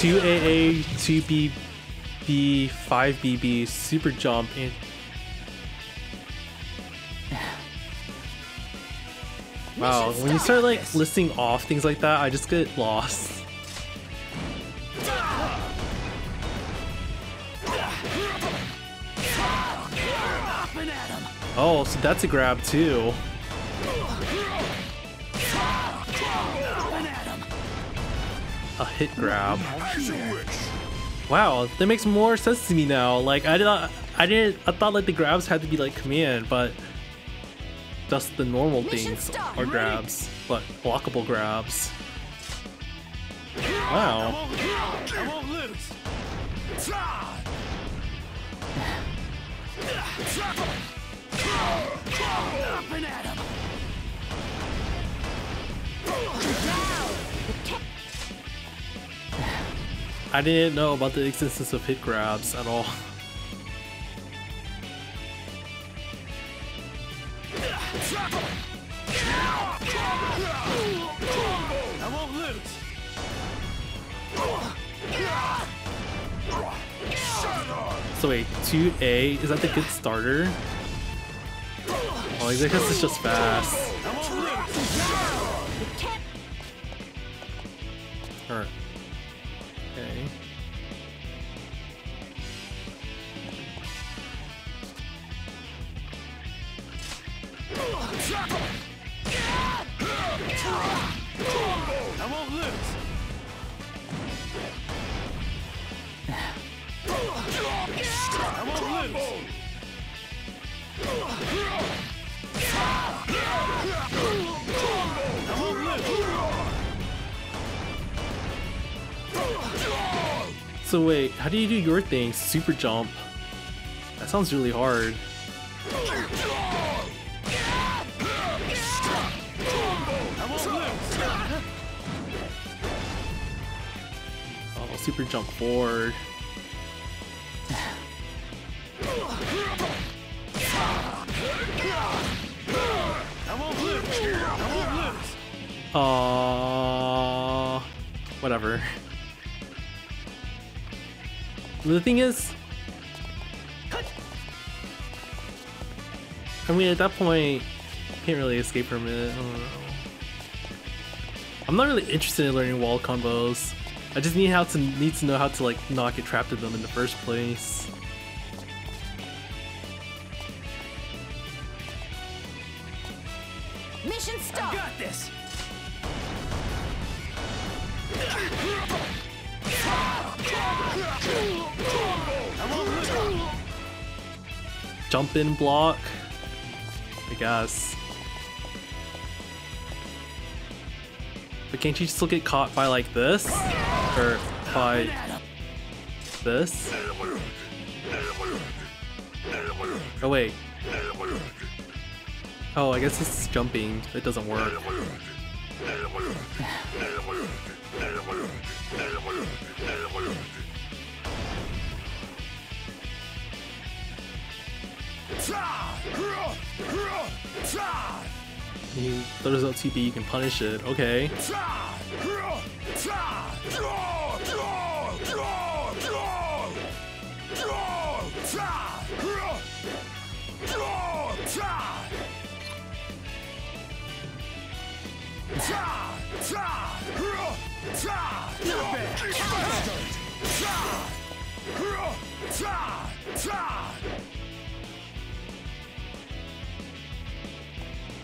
2 AA, 2 B, B, five BB, super jump, and Wow, when you start like listing off things like that, I just get lost. Up and at him. Oh, so that's a grab too. Up and at him. A hit grab. As you wish. Wow, that makes more sense to me now. Like I did not, I didn't, I thought like the grabs had to be like command, but just the normal Mission things start. are grabs, but blockable grabs. Wow. I won't lose. Up and at. I didn't know about the existence of hit grabs at all. I won't lose. So wait, 2A, is that the good starter? Oh, I guess it's just fast. Or, okay. I won't lose. I won't lose. I won't lose. So wait, how do you do your thing? Super jump. That sounds really hard. Oh, super jump forward. Uh, whatever. The thing is, I mean, at that point, can't really escape from it. I don't know. I'm not really interested in learning Wald combos. I just need how to need to know how to like not get trapped in them in the first place. Mission start. Got this. I won't lose. Jump in block. I guess. But can't you still get caught by like this? Or by this? Oh wait. Oh, I guess this is jumping. It doesn't work. You throws out DP, you can punish it. Okay.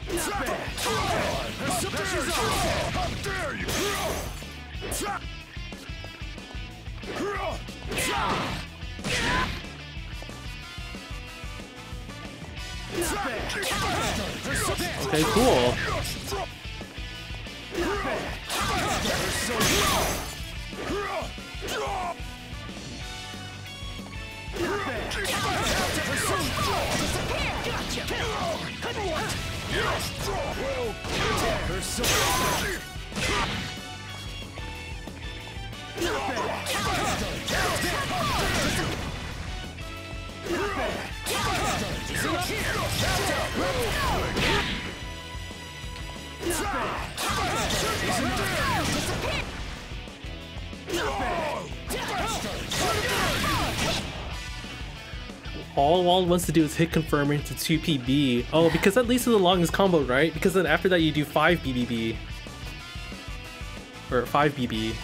Not bad. How dare you? Okay, cool. Gotcha. Will attacker surrender. Not bad. Not bad. All Wald wants to do is hit confirm into 2 PB. Oh, because that leads to the longest combo, right? Because then after that you do 5 BBB. Or 5 BB.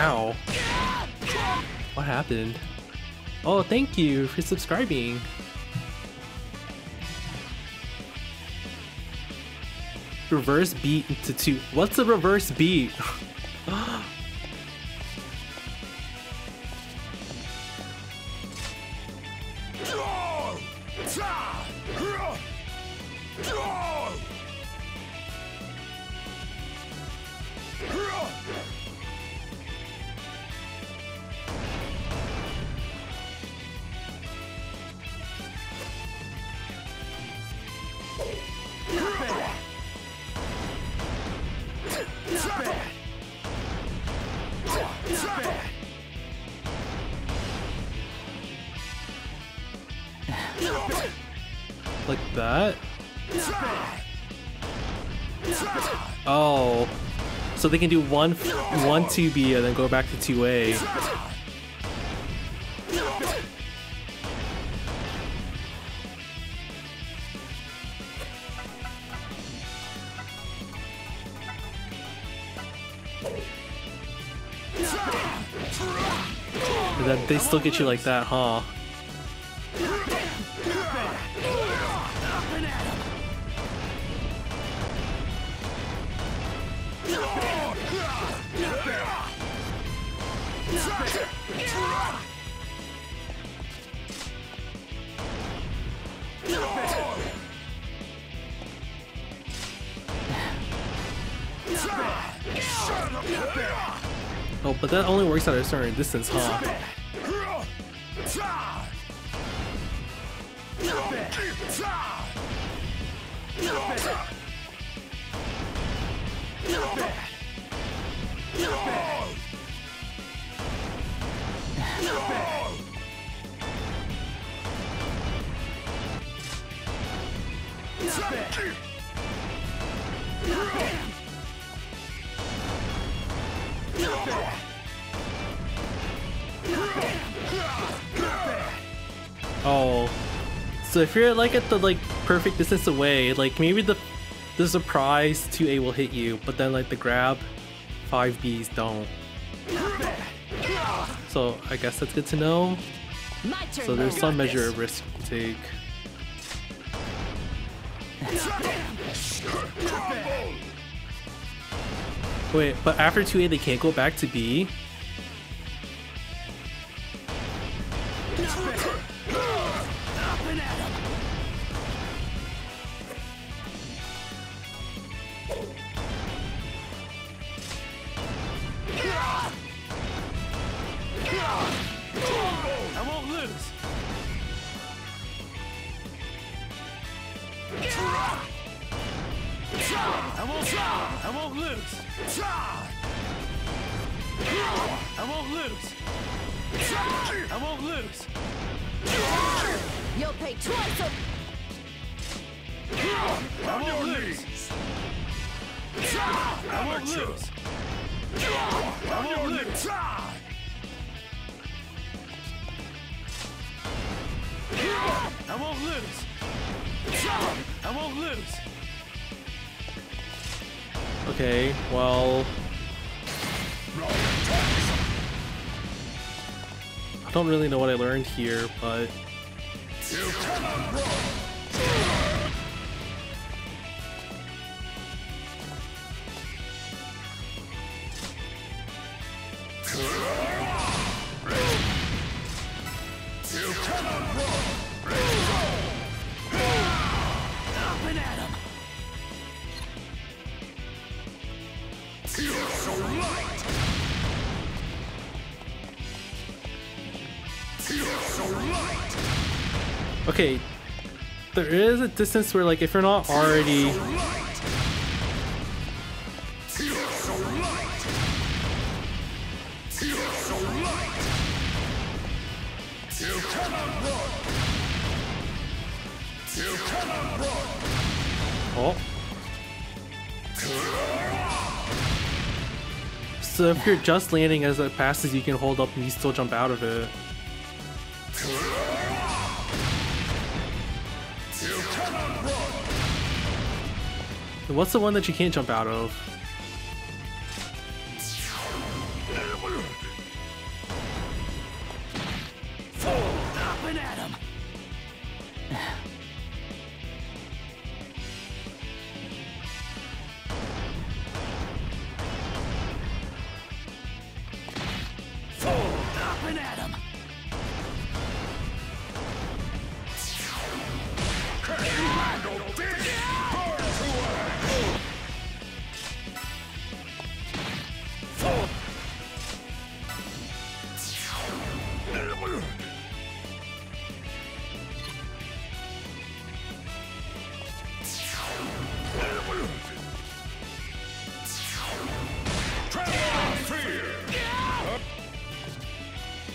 Ow. What happened? Oh, thank you for subscribing. Reverse beat into two. What's a reverse beat? <gasps> <gasps> <gasps> So they can do one, one 2B and then go back to 2A. And then they still get you like that, huh? Oh, but that only works at a certain distance, huh? Oh. So if you're like at the like perfect distance away, like maybe the the surprise 2A will hit you, but then like the grab 5Bs don't. So I guess that's good to know. So there's some measure of risk to take. Wait, but after 2A they can't go back to B? I I won't. I won't lose. I won't lose. I won't lose. You'll pay twice. o- I won't lose. I won't lose. I won't lose. I won't lose. I won't lose. Okay, well. I don't really know what I learned here, but Up at 'em. Feels so light. Feels so light. Okay, there is a distance where like if you're not already Light. Feels so light. Feels so light. You cannot run. You cannot So if you're just landing as it passes, you can hold up and you still jump out of it. What's the one that you can't jump out of? Up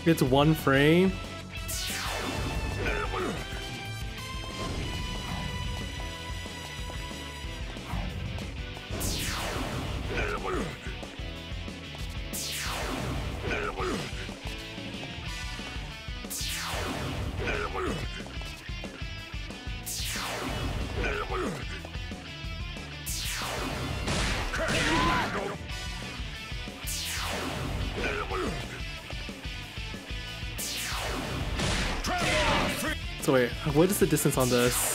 It's one frame. What is the distance on this?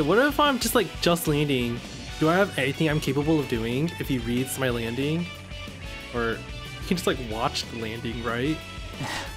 Okay, what if I'm just like just landing? Do I have anything I'm capable of doing if he reads my landing? Or you can just like watch the landing, right? <laughs>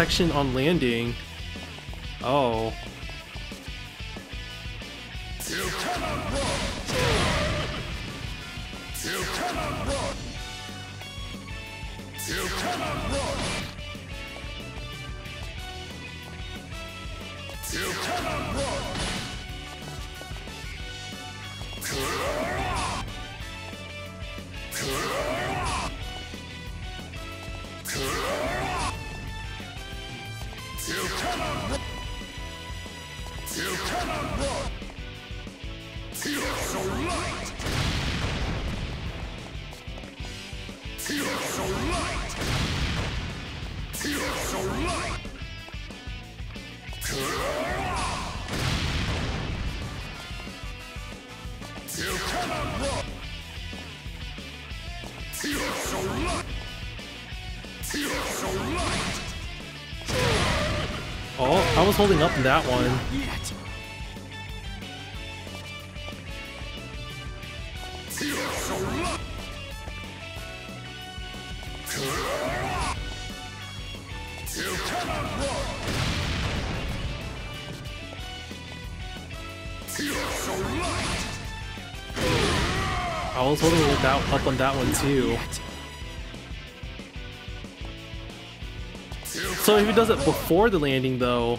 Protection on landing. Oh. Was holding up in that one. I was holding that up on that one too. So if he does it before the landing though,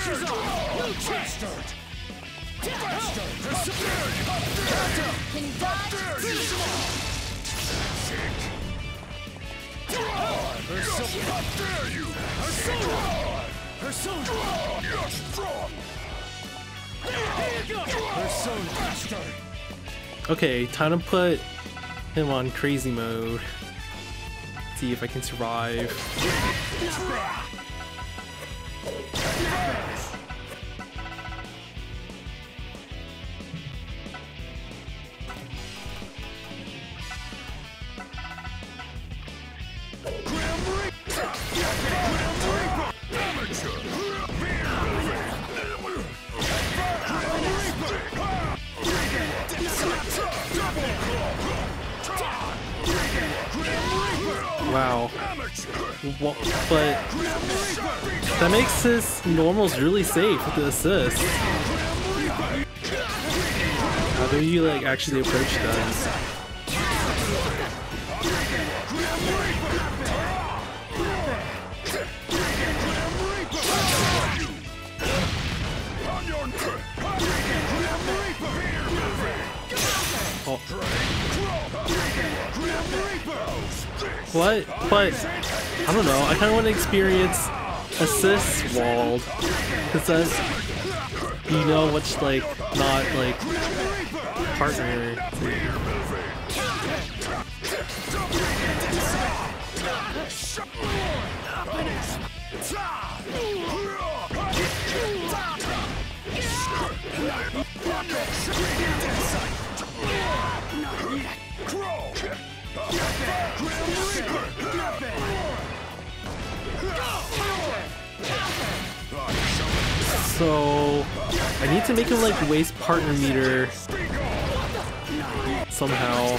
Pressure's on! Bastard! Can you dodge? How dare you! Persona! You're strong! Persona! Okay, time to put him on crazy mode. See if I can survive. Wow. Wha- But that makes his normals really safe with the assist. How do you like actually approach that? What? But I don't know. I kind of want to experience assist Wald because that's you know what's like not like partner. So I need to make him like waste partner meter somehow.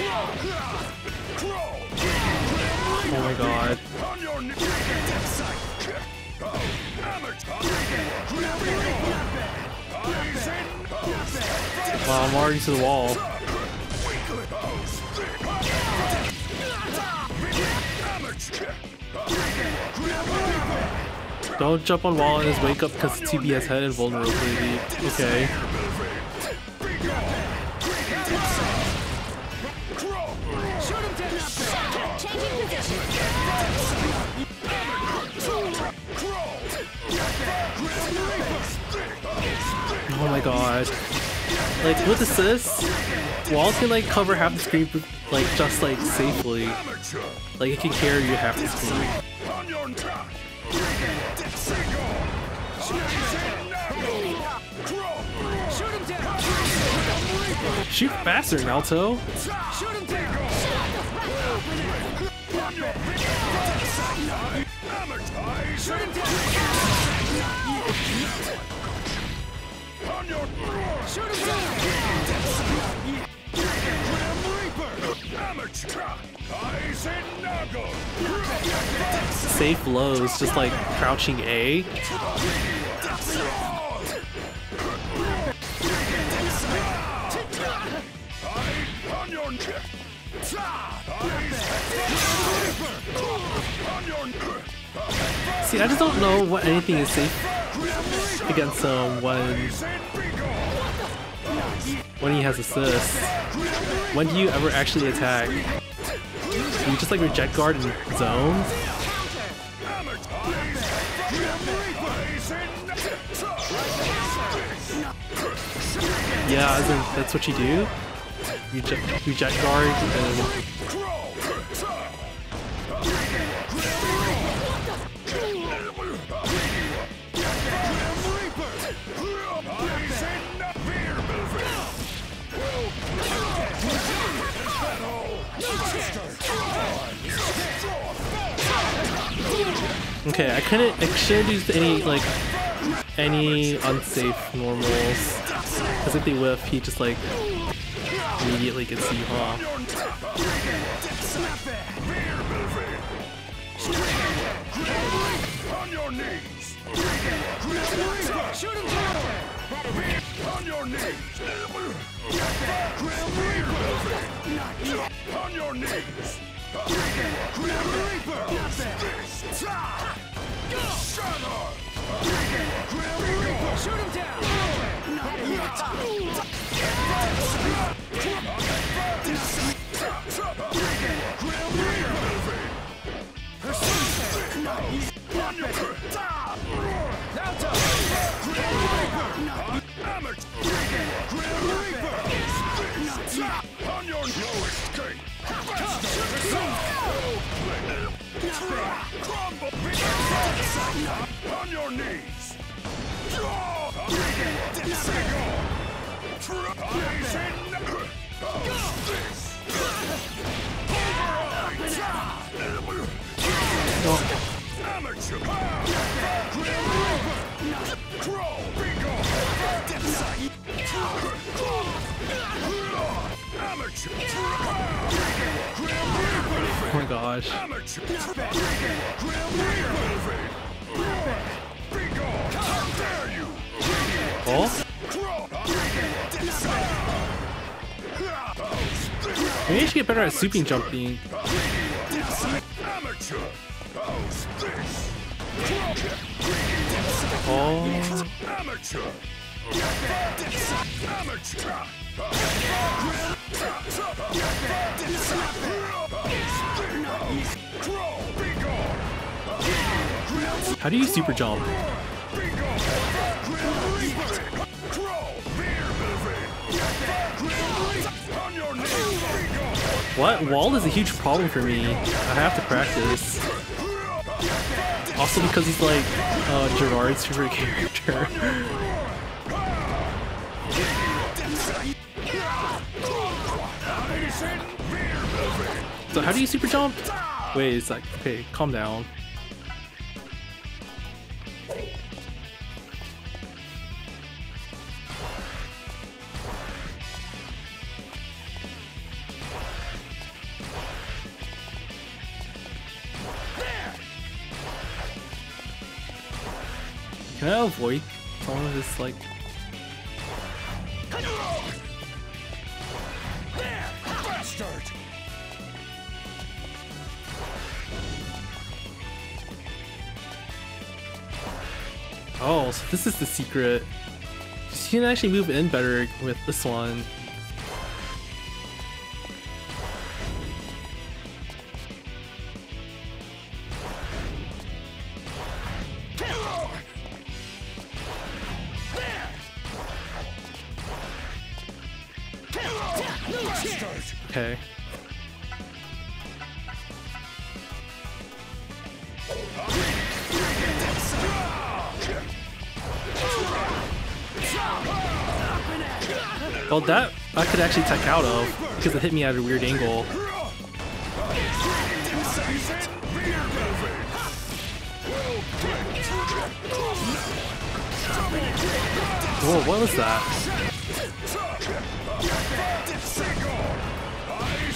Oh my god. Wow, I'm already to the wall. Don't jump on wall in his wake up because DP has head invulnerability. Okay. Oh my god. Like with assist, Wald's can like cover half the screen like just like safely. Like it can carry you half the screen. Shoot faster, Naoto. Shoot! Your Shoot him down! amateur. Aizenago. Safe lows, just like crouching A. See, I just don't know what anything is safe against um when when he has assist. When do you ever actually attack? Do you just like reject guard and zone? Yeah, in, that's what you do. Reject, reject guard and Okay, I couldn't. I shouldn't use any like any unsafe normals. Because if they whiff, he just like immediately gets you off. On your knees. Shoot him down! On your knees. On your knees. Shoot him down! On On your knees. Amateur. Crow. Be gone. Amateur. Oh my gosh. Amateur. Oh? Maybe I should get better at swooping jumping. Oh. How do you super jump? What? Wald is a huge problem for me. I have to practice. Also because he's like uh, Gerard's favorite <laughs> character. so how do you super jump? Wait, it's like okay, calm down. Can I avoid some of this like. Oh, so this is the secret. You can actually move in better with this one. Okay. Well, that I could actually tech out of because it hit me at a weird angle. Whoa, what was that?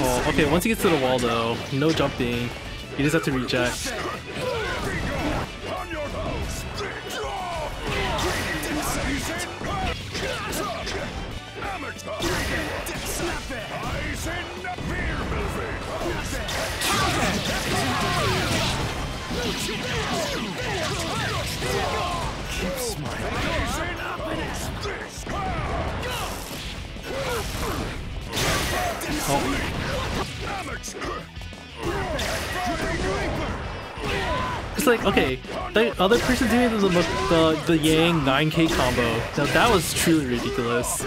Oh. Okay, once he gets to the wall though, no jumping. You just have to reject. The beer movie. It's like, okay, the other person doing the, the, the Yang 9k combo, now that was truly ridiculous.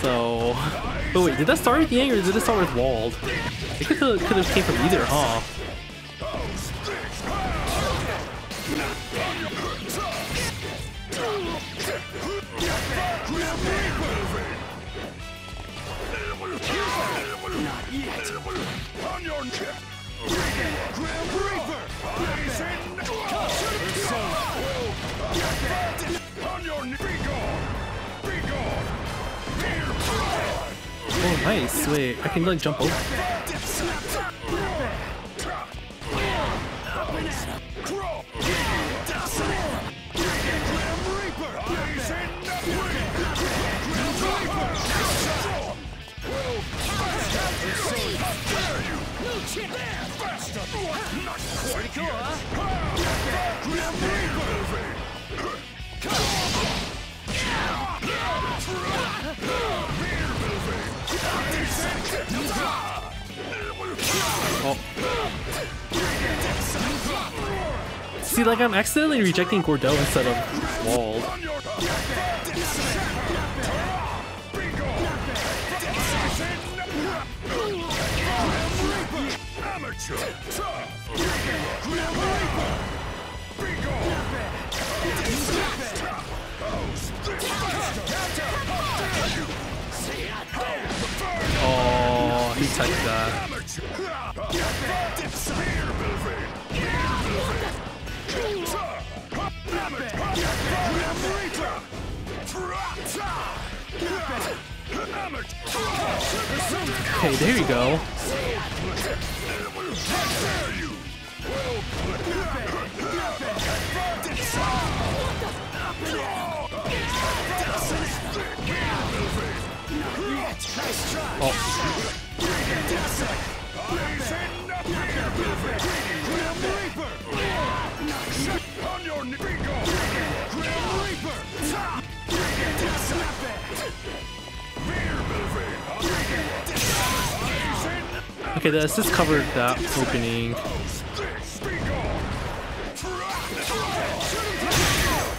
So, but wait, did that start with Yang or did it start with Wald? It could have came from either, huh? Oh, nice. Wait, I can like jump over. Oh. See, like I'm accidentally rejecting Gordeau instead of Wald. Amateur. Oh, he touched that. Okay, there you go. Okay, the assist covered that opening.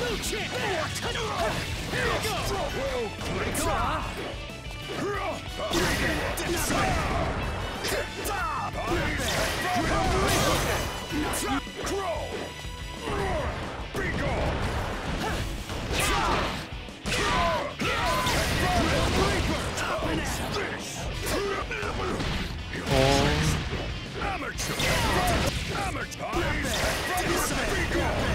Blue chip! Here we go! Will break off! Crow! Oh. Amateur! Amateur! Amateur!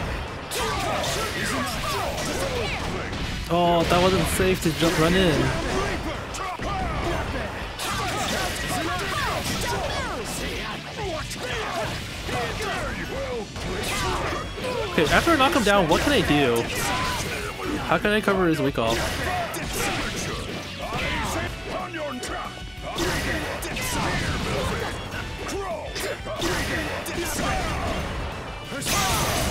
Oh, that wasn't safe to jump run in. Okay, after I knock him down, what can I do? How can I cover his weak off?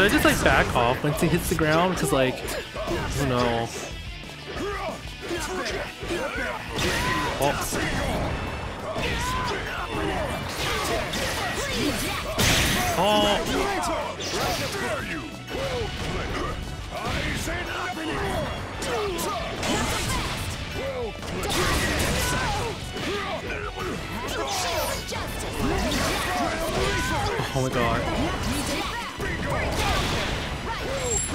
Should I just like back off once he hits the ground? Cause like, oh no. Oh. Oh. Oh my god.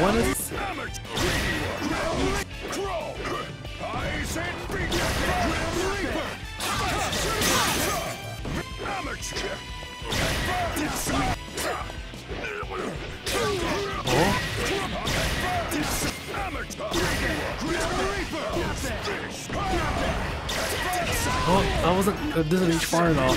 What is? Crow. Eyes and beat. Oh. That wasn't. It doesn't reach far enough.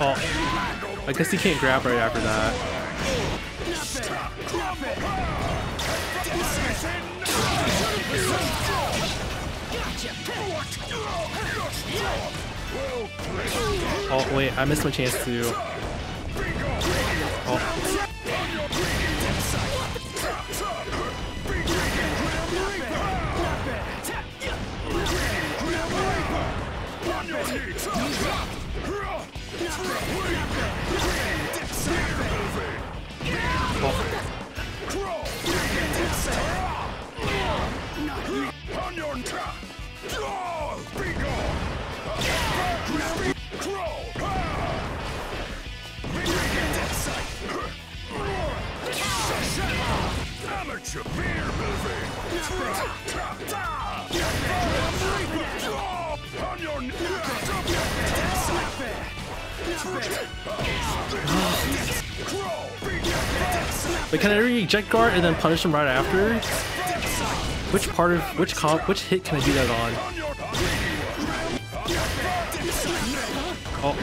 oh. I guess he can't grab right after that. Oh wait, I missed my chance to. Oh, Amateur beer movie. On your But can I reject guard and then punish him right after? Which part of which comp which hit can I do that on? Oh.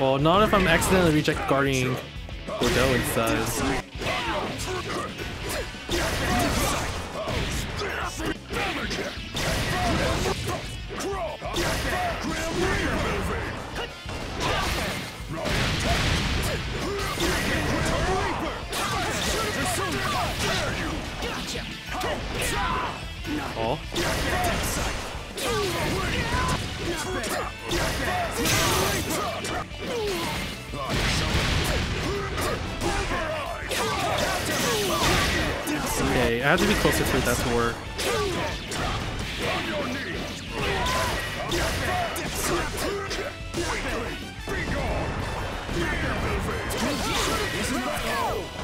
Well, not if I'm accidentally reject guarding Gordeau instead. Oh. Okay, I have to be closer for that to work. Amateur! Be gone!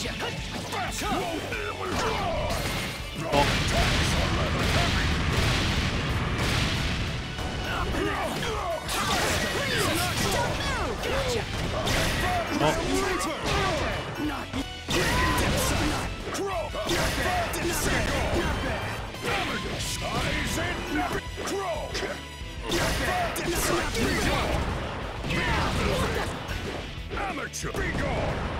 This! House this! Be gone! Be gone!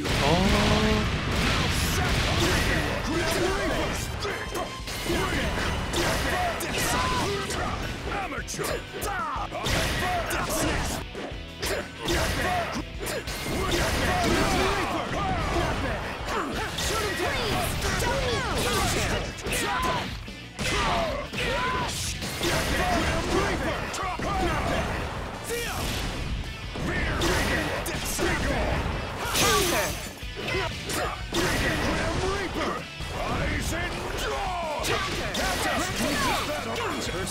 Oh. Amateur!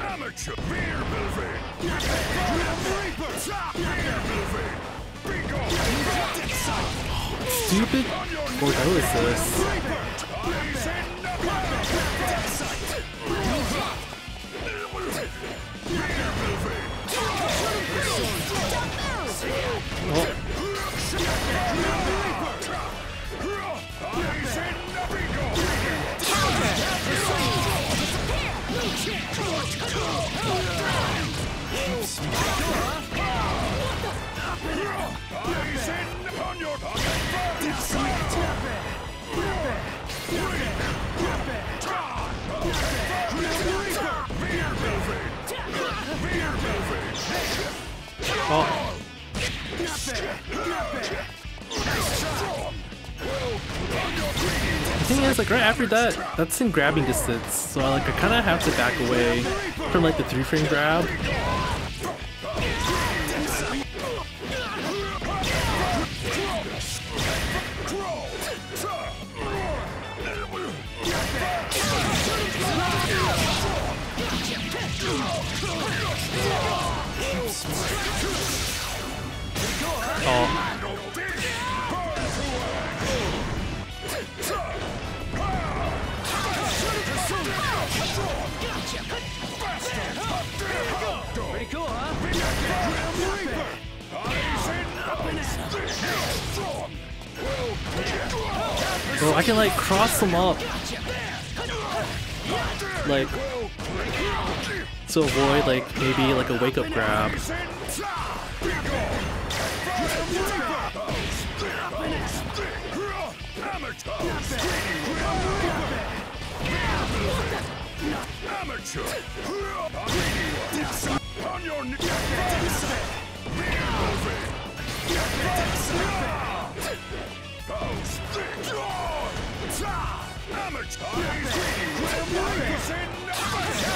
Amateur beer movie! Grim Reaper! Beer movie! Be gone! stupid is this? Oh, oh. The thing is, like right after that, that's in grabbing distance, so I like I kind of have to back away from like the three frame grab. Pretty cool, huh? Bro, I can like cross them up. Like to avoid like maybe like a wake up grab. Amateur!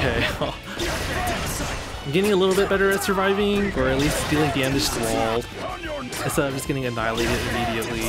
Okay. <laughs> I'm getting a little bit better at surviving, or at least dealing damage to the wall, instead of just getting annihilated immediately.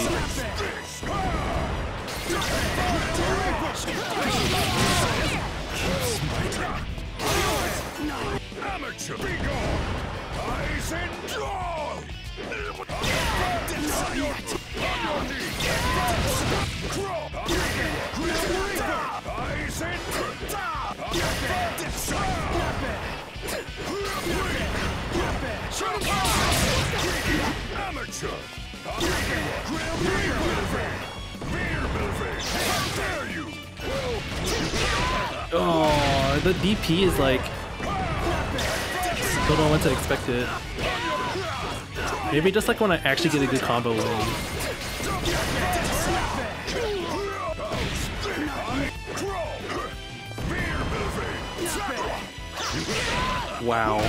Oh, the DP is like. Don't know when to expect it. Maybe just like when I actually get a good combo in. Wow.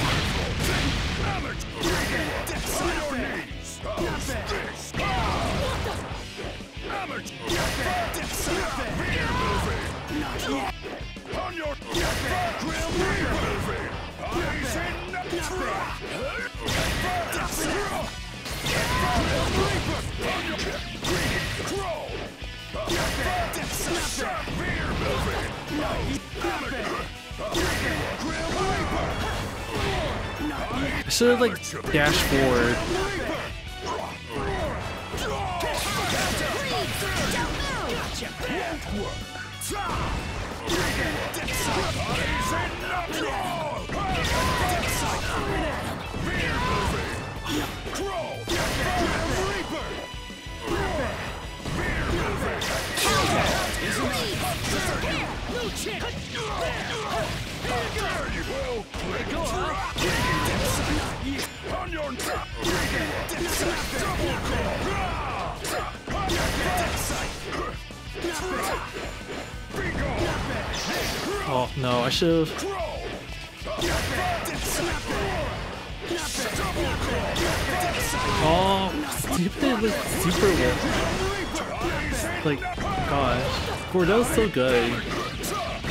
Your grill moving! Eyes and have like dashed forward. Oh no, I should have. Oh, stupid, like super. Like, gosh, Gordeau's so good.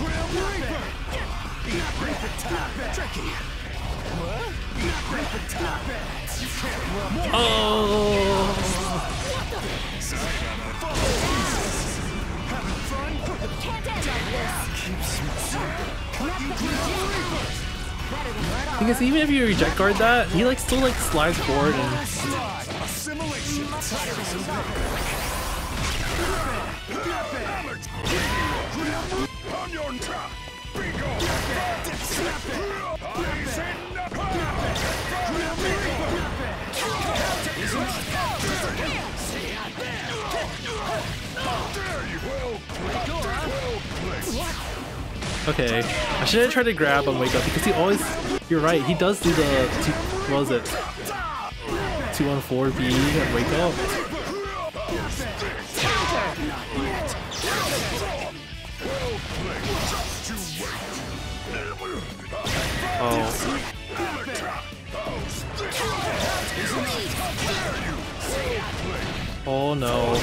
Grim Reaper! Reaper time. Tricky. What? Reaper time. You can't run. Oh, Having fun? Can't end like this. because even if you reject guard that, he like still like slides forward and Assimilation. On okay. I should have tried to grab and wake up because he always. You're right. He does do the two, what was it? Two one four B and wake up. Oh. Oh no.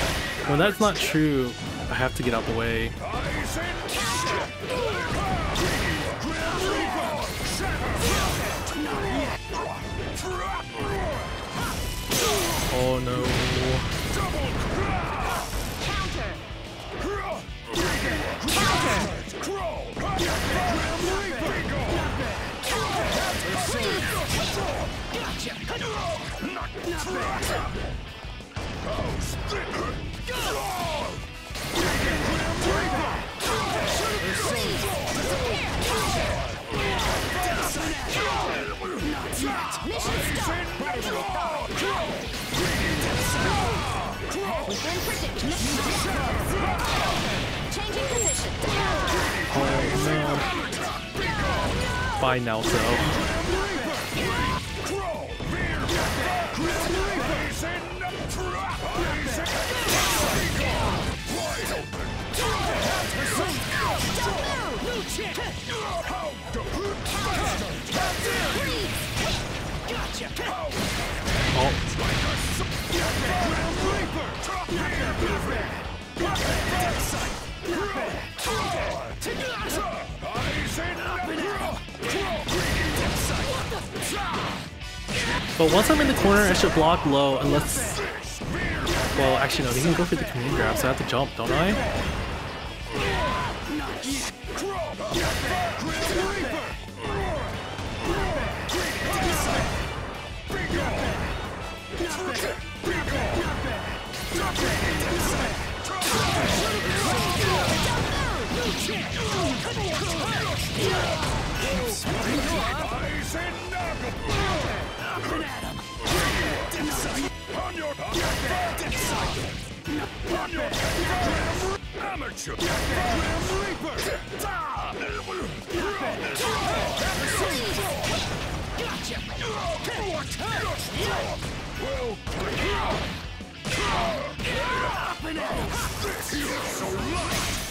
When that's not true, I have to get out the way. Oh no. Bye Naoto. Oh. But once I'm in the corner, I should block low unless... Well, actually no, he can go for the command grab, so I have to jump, don't I? Amateur! Grim Reaper! Well You're so light!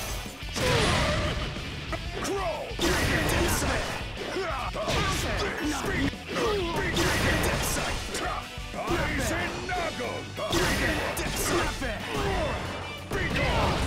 Eyes and knuckle! Snap it! Be gone!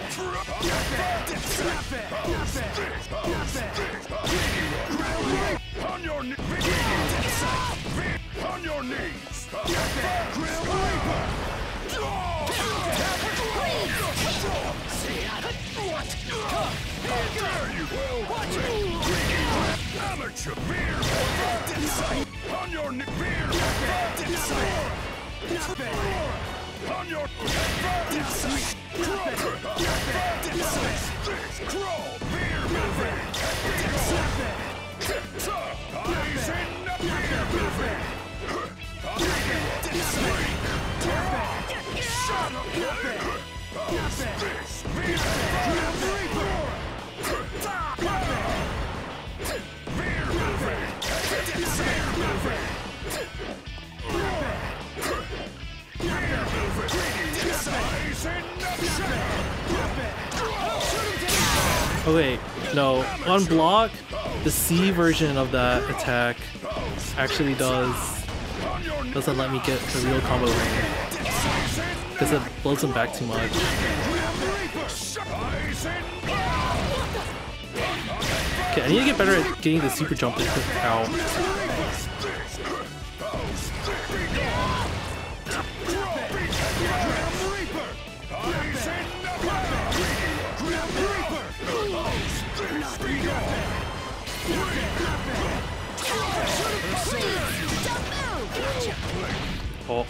On your knees. On your knees. Grim Reaper. There you go. Amateur beer. On your. Beer. On your Crawl. Beer moving. Eyes in the beer moving. Shut up. Beer Oh wait, no. On block, the C version of that attack actually does doesn't let me get the real combo ring because it blows him back too much. Okay, I need to get better at getting the super jump out. Oh,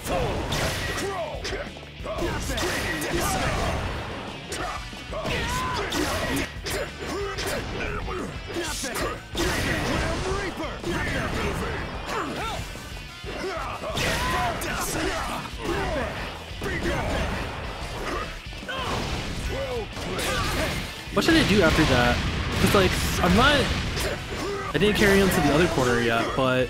what should I do after that? Cause like I'm not. I didn't carry on to the other corner yet, but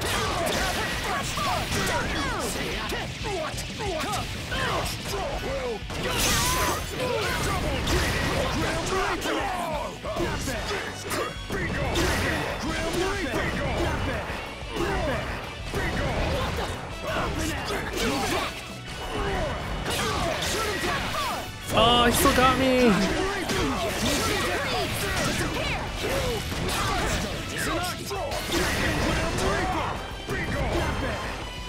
oh, he still got me.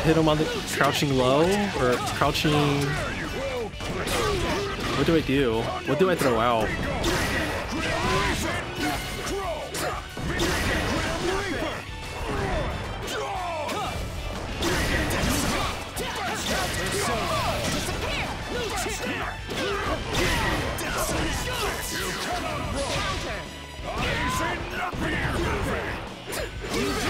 hit him on the crouching low or crouching. What do I do? What do I throw out? You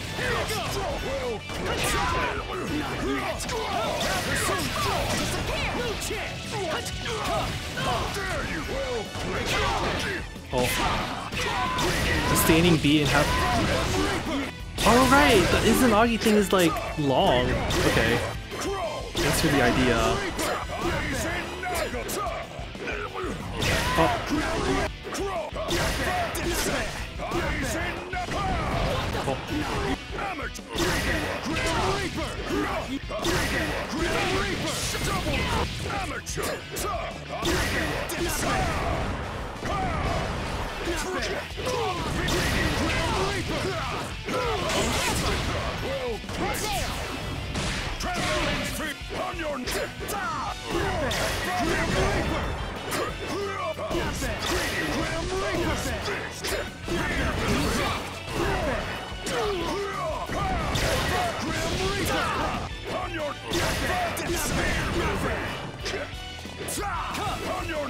oh. The standing B and have. Oh right, the Izanagi thing is like long. Okay. Thanks for the idea. Oh. Oh. Amateur. On your On On your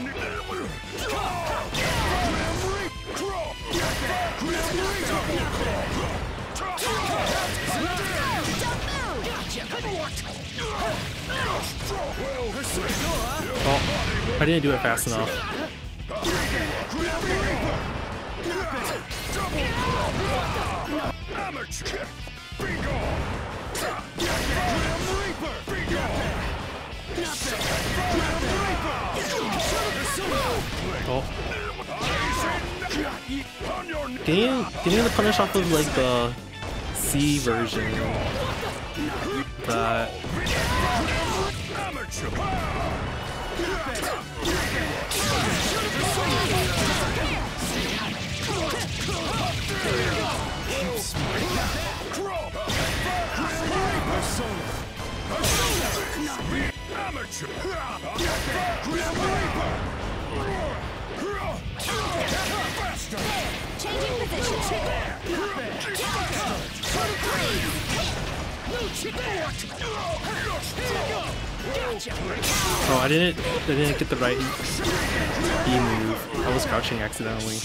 Oh, I didn't do it fast enough. Amateur. Be gone. Be gone. Oh, On your getting getting the punish off of like the C version. That amateur. Amateur. Changing position. oh, I didn't I didn't get the right E move. I was crouching accidentally.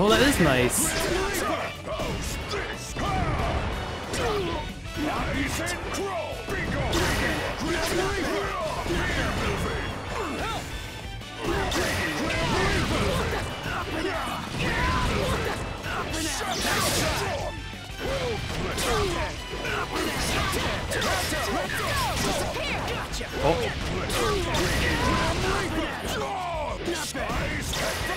Oh, that is nice. Oh.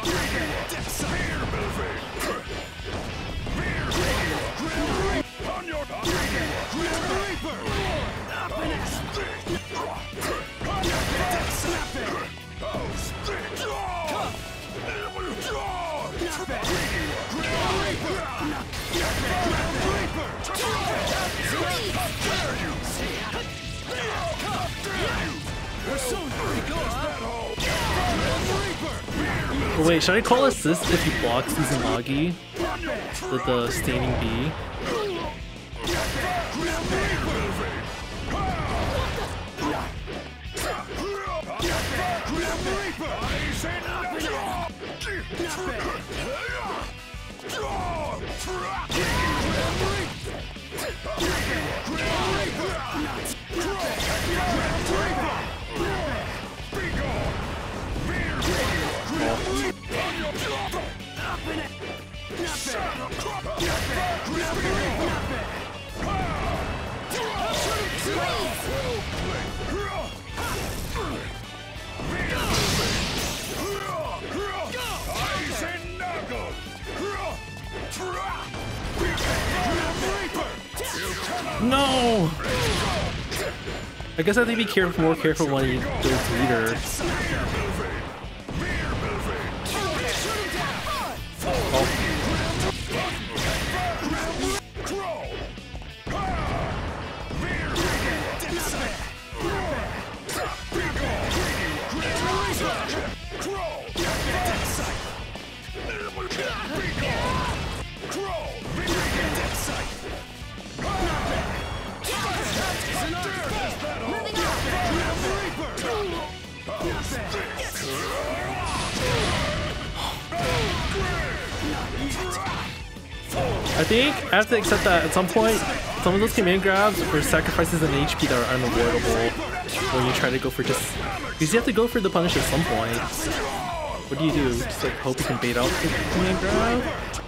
On your Wait, should I call assist if he blocks Izanagi? The, the standing B? No! I guess I have to be careful, more careful when he goes leader. I think I have to accept that at some point, some of those command grabs were sacrifices in HP that are unavoidable when you try to go for just... Because you have to go for the punish at some point. What do you do? Just like hope you can bait out the command grab?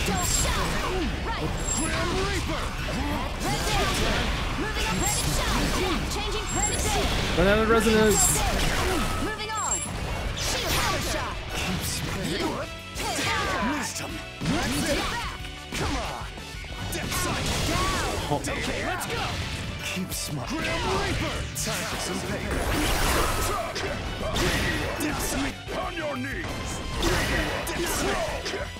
Right. Grim Reaper. Predator. Moving on. Predator. Changing Predator. Run out of resonance. Moving on. Shield power shot. Wisdom. Let's it. Come on. Death sight. Down. Okay, let's go. Keep smart. Grim Reaper. Time for some paper. Death sight. On your knees. Death sight.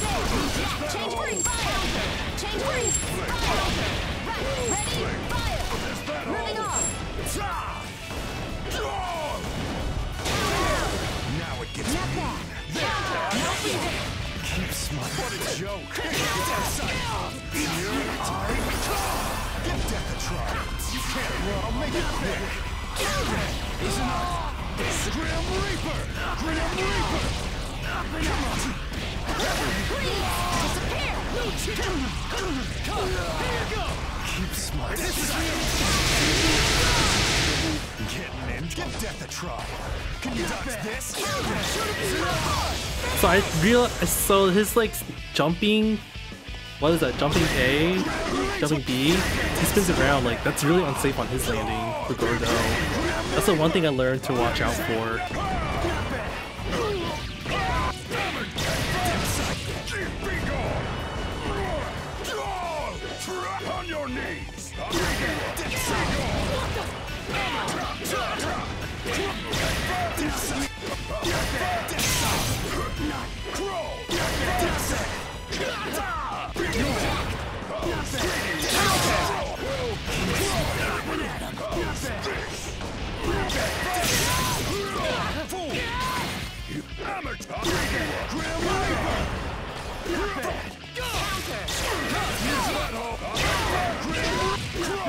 Change breeze! Fire! Change breeze! Fire! Right! Ready! Fire! Moving on! Now it gets Not bad. Yeah. Not even. Keep smiling. What a joke. Get outside. Here I come. Give death a. You can't run. Make it quick. Is enough. Grim Reaper. Grim Reaper. Come on. Keep. This is So I real so his like jumping, what is that, jumping A, jumping B, he spins around, like that's really unsafe on his landing for Gordeau. That's the one thing I learned to watch out for.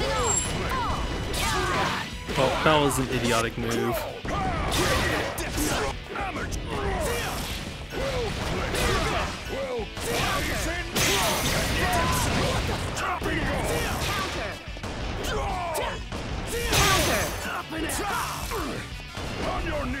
it. Moving on. Fall. Counter. Oh, that was an idiotic move. On your knee!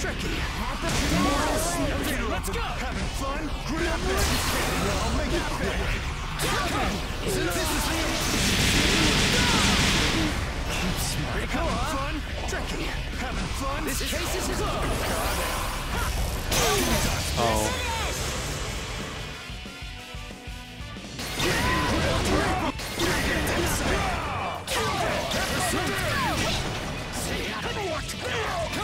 Tricky. Let's go. Having fun? Grab this. I'll make it quick. This is Having fun? Tricky. Having fun? This case is closed. Oh. On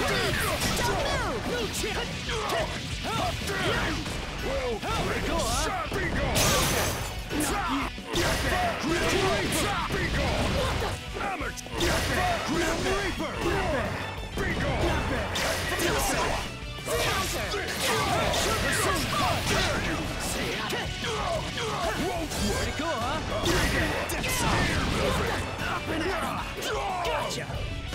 movie! Shot! Be gone! Be gone! Amateur! Grim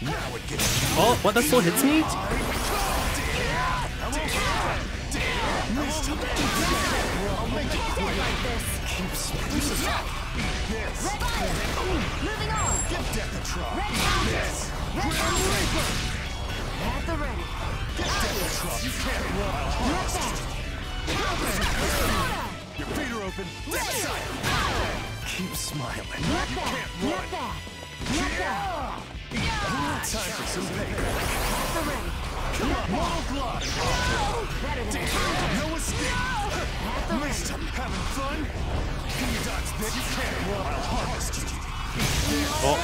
Oh, what? That still hits me? Moving on. Give death a try. Red counter. Red counter. At the ready. You can't run. Not bad. Your feet are open. Keep smiling. Not bad. Not bad. Not bad. Time for some payback. Model glide. Better than. No escape. Missed him. Having fun? Can you dodge this? You can't. I'll harvest you. Oh.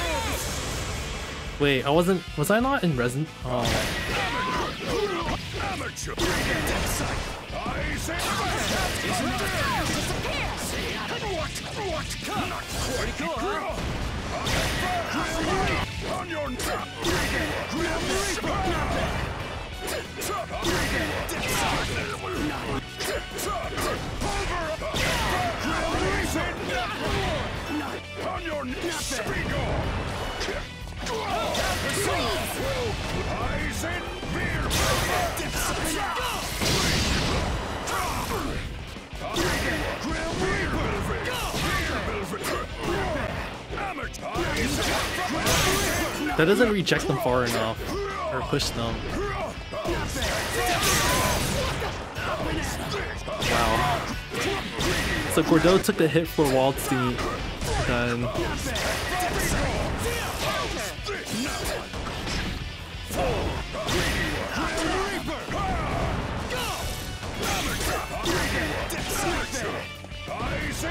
Wait, I wasn't. Was I not in Resident? Oh. Amateur! On your. On your knees. Eyes in. That doesn't reject them far enough. Or push them. Wow. So Gordeau took the hit for Waltzy, then Eyes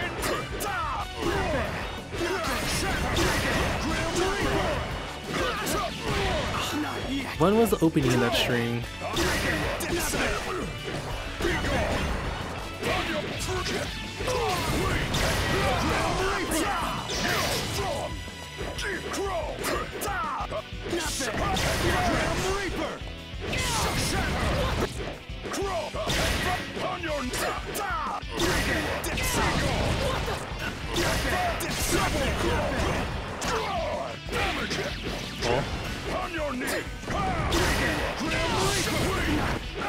when was the opening in that string? On your Oh.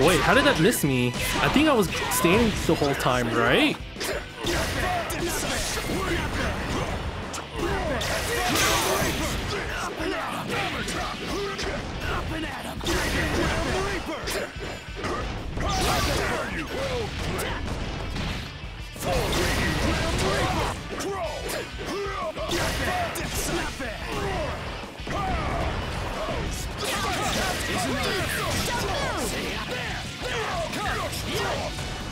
Wait, how did that miss me? I think I was standing the whole time, right?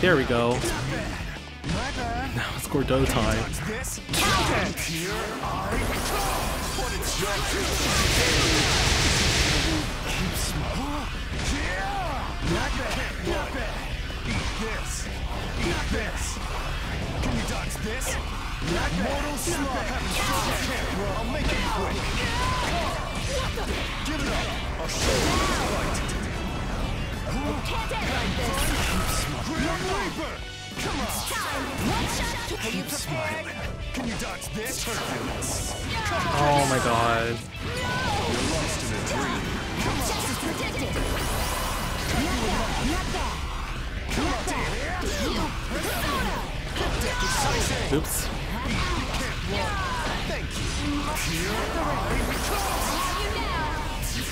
There we go. Now it's Gordeau time. Here I But it's your Keep smoking. Yeah! Not bad, not bad. Eat this. Eat this. Can you dodge this? Mortal slug having fun. Well, I'll make it quick. Give it up. I'll show you Come you prepared? smiling. Can you dodge this? Turbulence. Oh my god. Bad. Not bad. Persona. Oops. Thank you.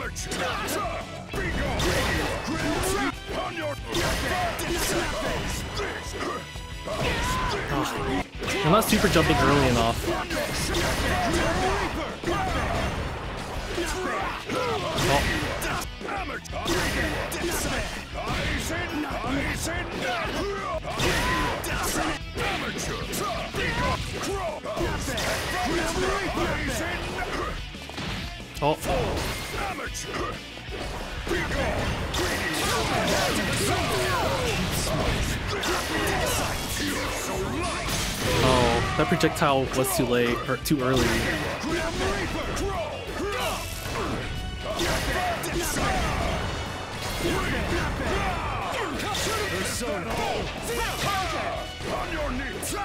Oh, Amateur! Be gone! On your I'm not super jumping early enough. Crow! Oh, oh. Be gone! Oh, that projectile was too late or too early. On your knees!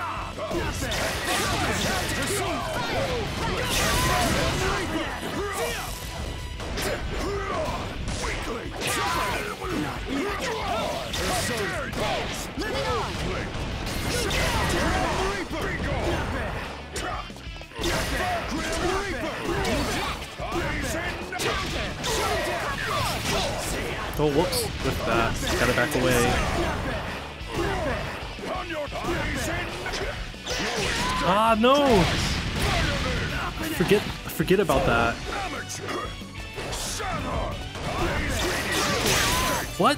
Oh, whoops. With that, gotta back away. Ah, no! Forget, forget about that. What?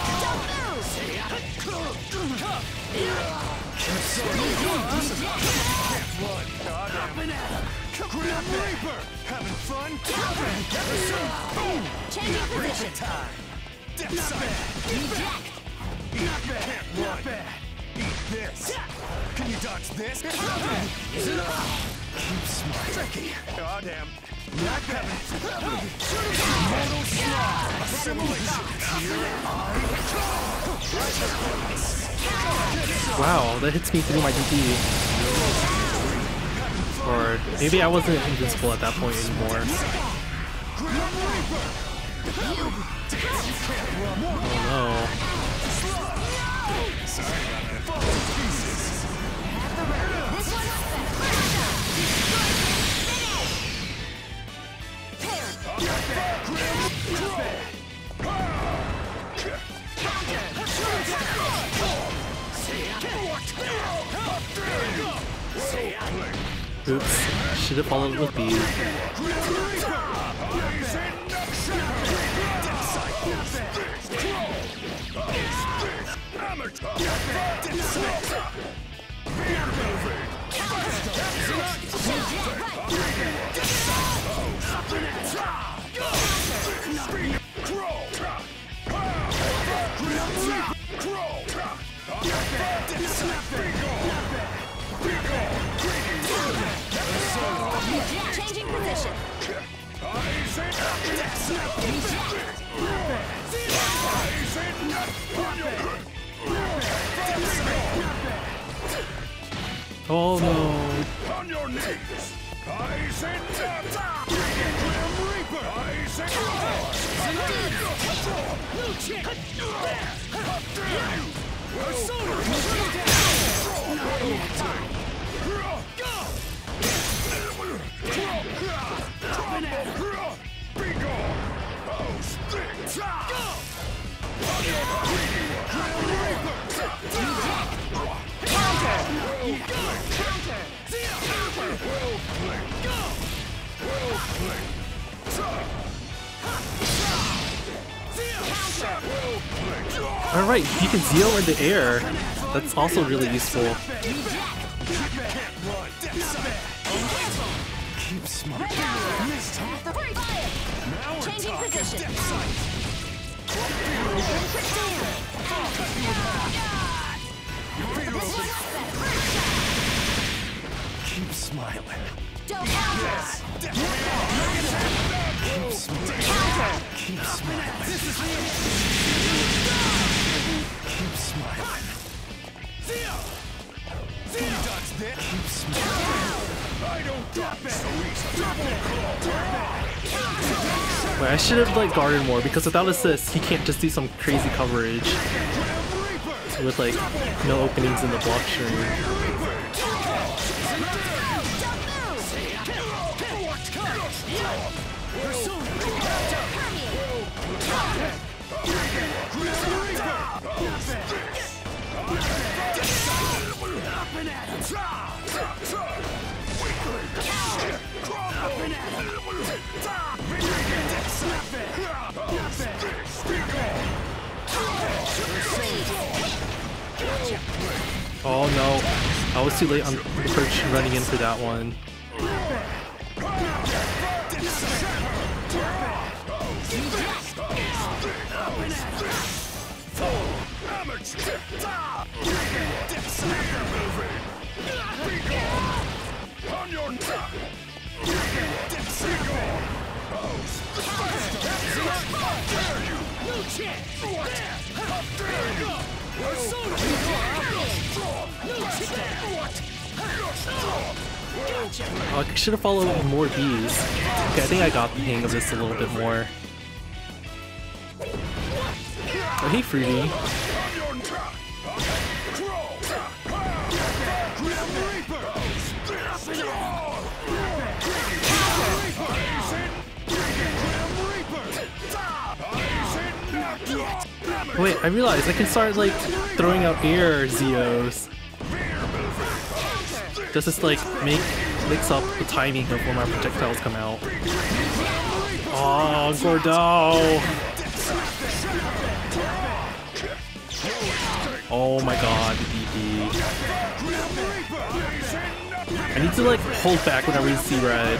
Grim Reaper! Having fun? Changing position. Time! Death Sight! Not bad! Not bad! Eat this! Can you dodge this? Calvin! Is it up? Keep smart. Tricky! Aw, Wow, that hits me through my DP. Or maybe I wasn't invincible at that point anymore. Oh no. Oops. Should have followed with these. Position. Oh no. On your knees! In the Grim Reaper! Stick! Alright, you can zero in the air. That's also really useful. Keep smart. Free fire. Now Changing position. Keep smiling. Don't counter. Keep smiling. Counter. Keep smiling. Keep smiling. Dodge that. Keep smiling. I don't drop it. Wait, I should have like guarded more because without assist, he can't just do some crazy coverage with like no openings in the block string. Oh no, I was too late on approach running in for that one. On your I should have followed more bees. Okay, I think I got the hang of this a little bit more. Oh, hey, Fruity. Wait, I realized I can start like throwing out air Zeos. Just to like make mix up the timing of when my projectiles come out. Oh, Gordeau! Oh my god, DP. I need to like hold back whenever you see red.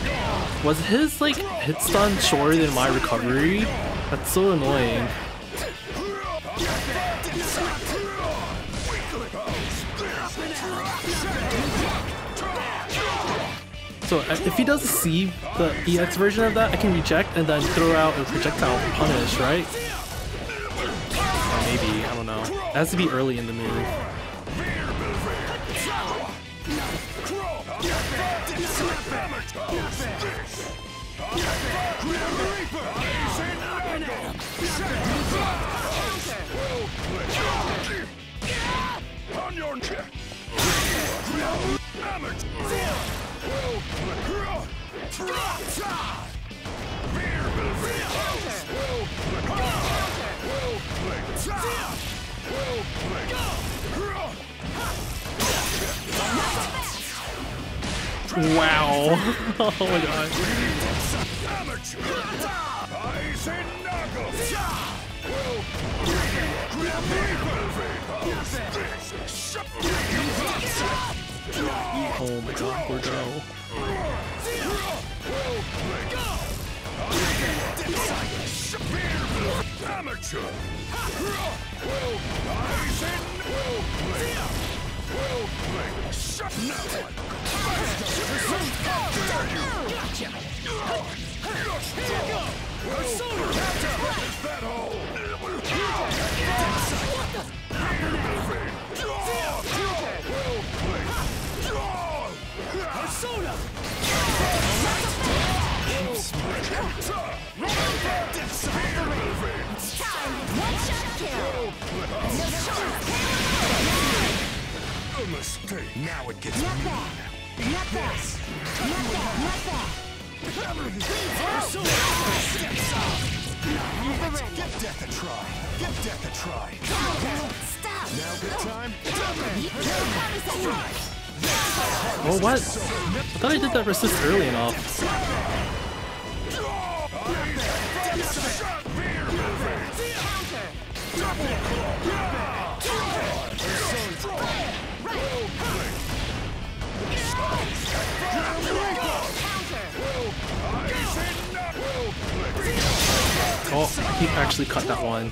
Was his like hit stun shorter than my recovery? That's so annoying. So if he does see the EX version of that, I can reject and then throw out a projectile punish, right? Or maybe, I don't know. It has to be early in the move. Wow. <laughs> oh my god. Amateur! Oh my god, Gordeau. Amateur! Ice and Shut now! That hole! One shot kill. A mistake! Now it gets Not bad. Not bad. Not bad. Not help. Give death a try. Give death a try. Stop. Now good time. Oh, what? I thought I did that resist early enough. Oh, he actually cut that one.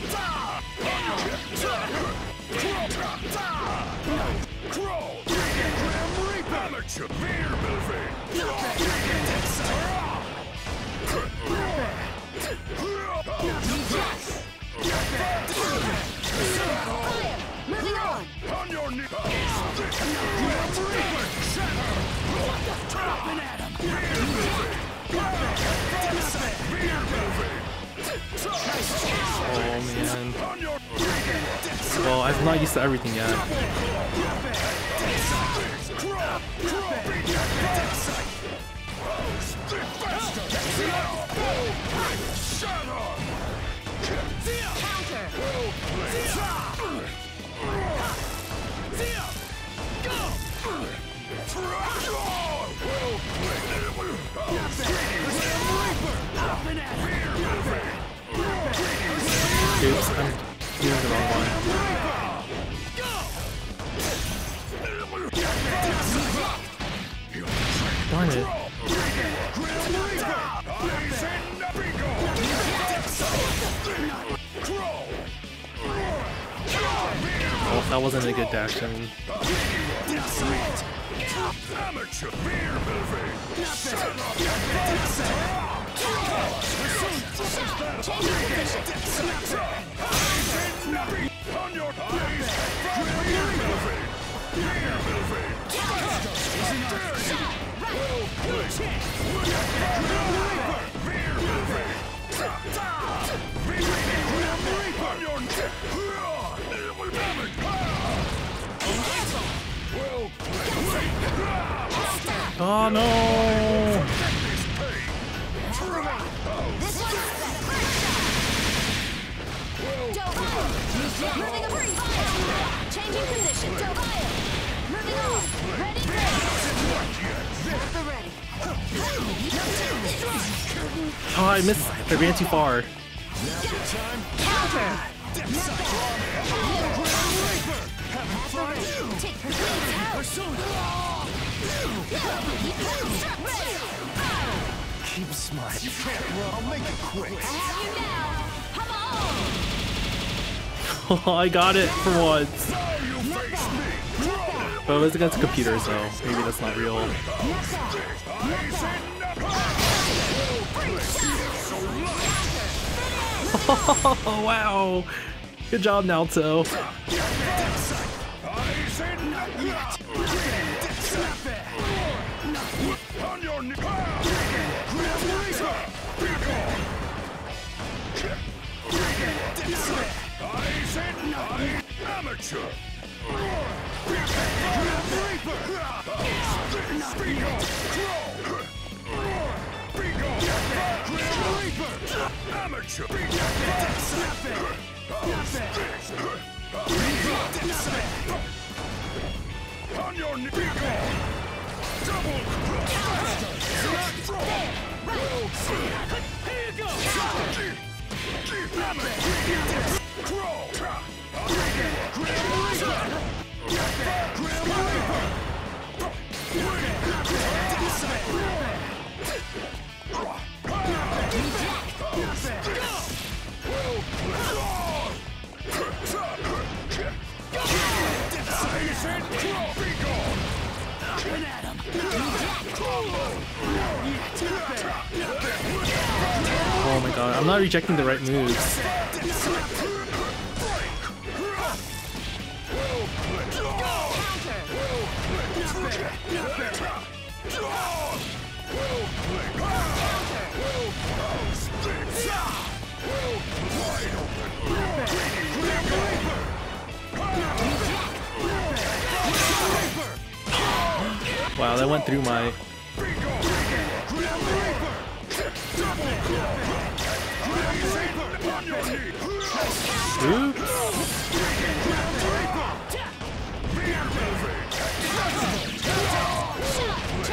Oh man. Well, I'm not used to everything yet. Oops, I'm doing. Darn it. Oh, that wasn't a good dash. Amateur beer movie! Oh no! Dove Moving a free fire. Changing position. Dove Moving on. Ready, ready. At the ready. Oh, I missed. I ran too far. Counter. Take her leads out. Ready. Keep smiling. You can't run. I'll make it quick. I have you now. Come on. <laughs> I got it for once. But it was against a computer, so maybe that's not real. Oh <laughs> wow! Good job, Naoto. On your amateur! Speak up! Speak up! Amateur! On your knee! Double! Here you go! Up and at him! Oh my god, I'm not rejecting the right moves. Wow, that went through my. Oops.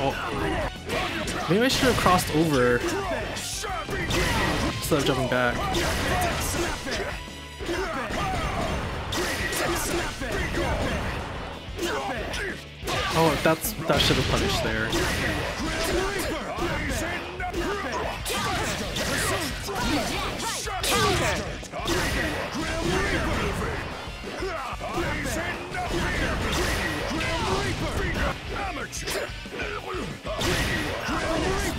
Oh. Maybe I should have crossed over instead of jumping back. Oh, that's that should have punished there. Amateur!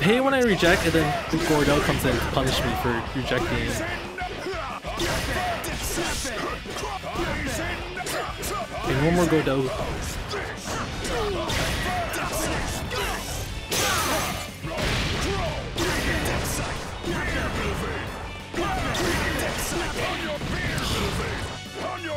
hey, when I reject, and then Gordeau comes in to punish me for rejecting. And one more Gordeau.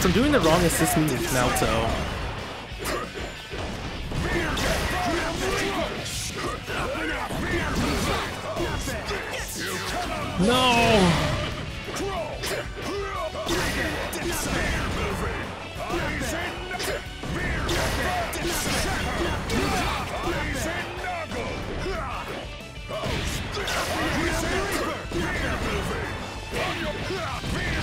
I'm doing the wrong assist move Naoto. No!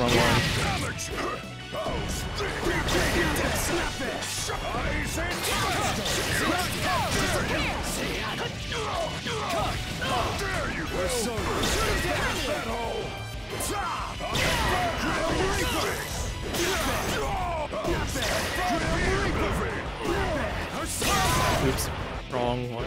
That hole! Oops, wrong one.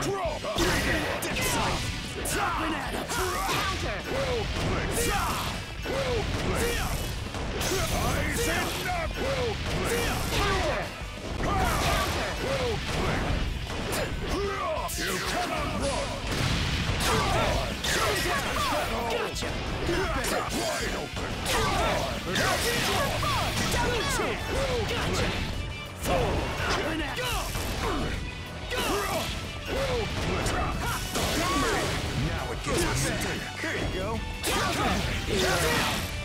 Now it gets me. There you go.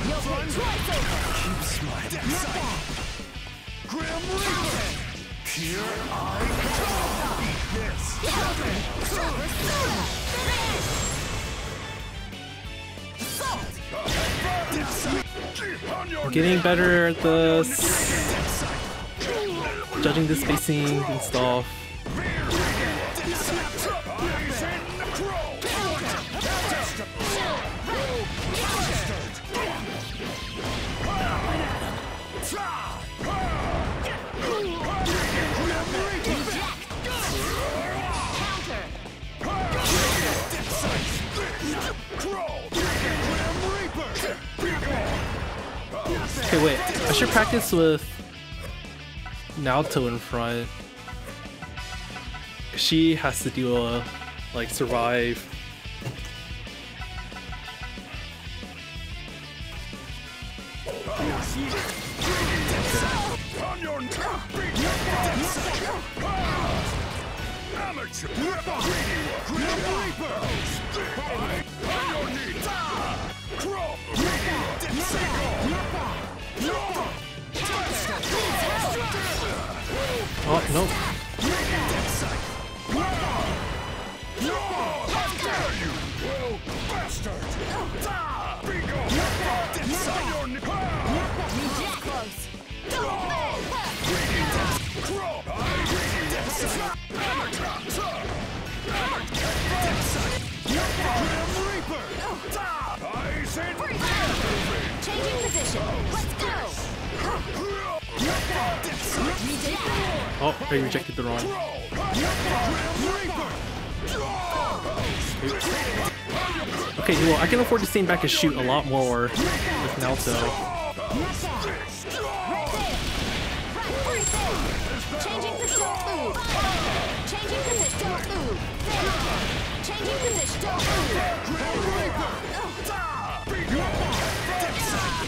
like that. This is not bad. Keep smiling. Grim Reaper. Not bad. You're so dead. Can't run. Dead or alive. I'll cut you to smiles. Having fun? Keep. Grim Reaper. Pure eye. Eat this. On your Getting better at this. Judging the spacing and stuff. Okay, wait. I should practice with Naoto in front. She has to do a like survive. Oh no. Grim Reaper. Eyes in Changing position. Let's go. Oh, I rejected the wrong. Okay, well I can afford to stand back and shoot a lot more with Naoto. Changing position. Changing position. Changing position.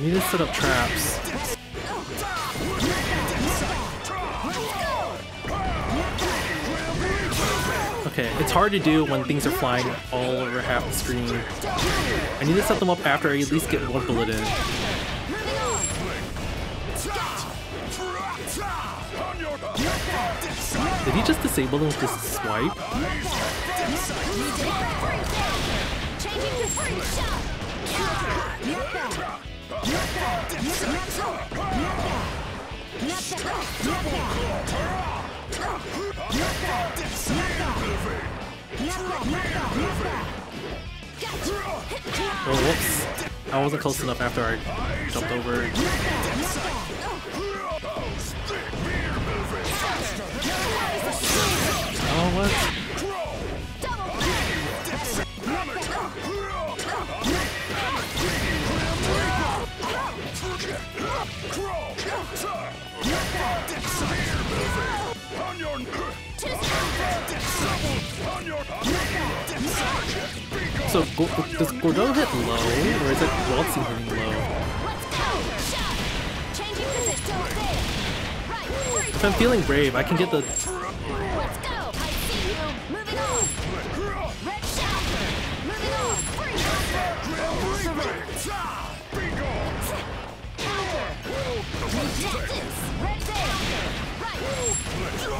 Need to set up traps. Okay, it's hard to do when things are flying all over half the screen. I need to set them up after I at least get one bullet in. Did he just disable them with this swipe? Changing. Oh, whoops. I wasn't close enough after I jumped over. Oh, what? So, Go- does Gordeau hit low, or is it Waltzy hitting low? If I'm feeling brave, I can get the. Let's go! I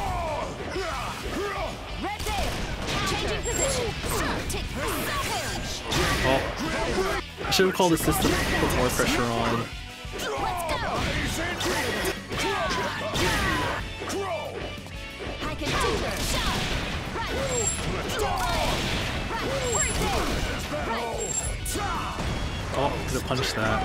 see Oh, I should have called assist to put more pressure on. Oh, could have punished that.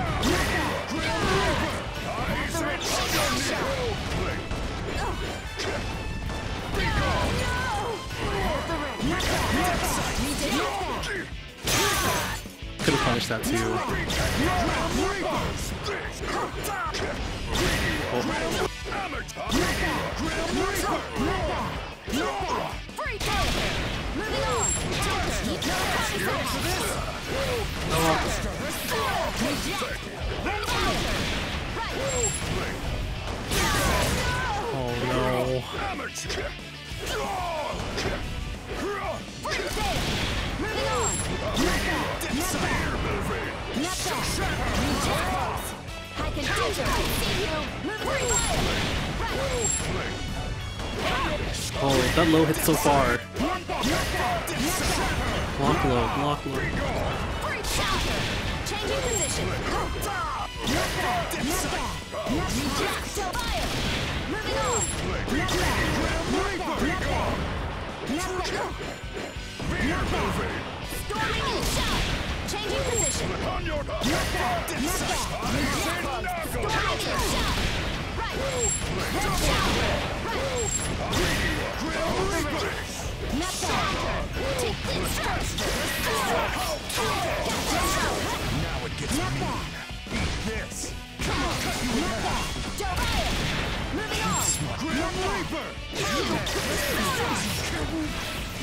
Could have punished that too. Free there! Moving no Oh no. Oh, that low hit so far. Block low, block low. Changing position! Storming in! Shot! Changing position! On your Not bad! Not bad! Reject! Storming in! Shot! Right! Red shot! Right! Not bad! Take this first! Now it gets Not mean. bad! Eat this. Not bad! Don't fire! Moving on! Not bad!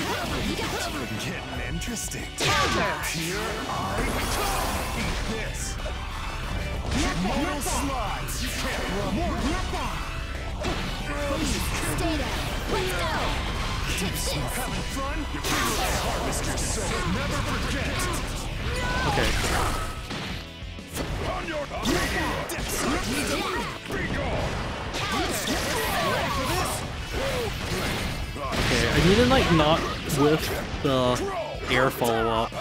You got Getting interesting. counter! Here I come. Eat this. Mortal slides. You can't run. Not bad! Stay down! Let's go! Take this! Having fun? You harvest yourself. Never forget. Okay. On your Okay, I need to like not whiff the air follow up.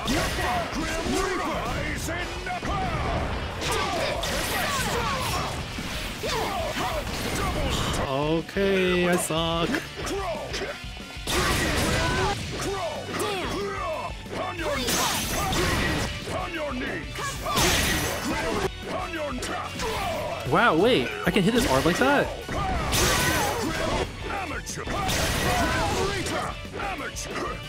Okay, I suck. Wow, wait, I can hit his art like that? Amateur. Amateur.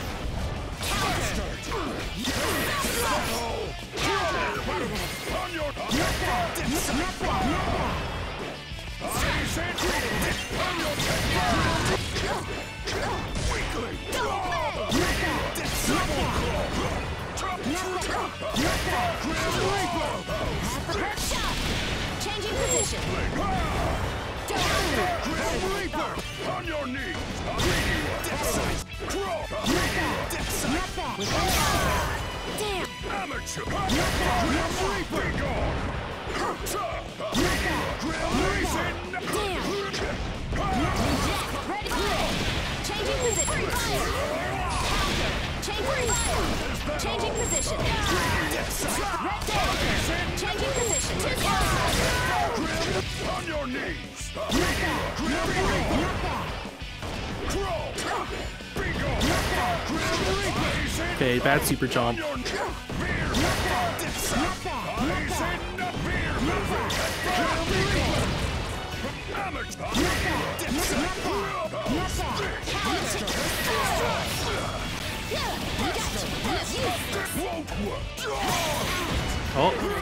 Changing position! Don't move! On! Damn! Reject! Changing. Okay, bad super jump. Oh, Won't work.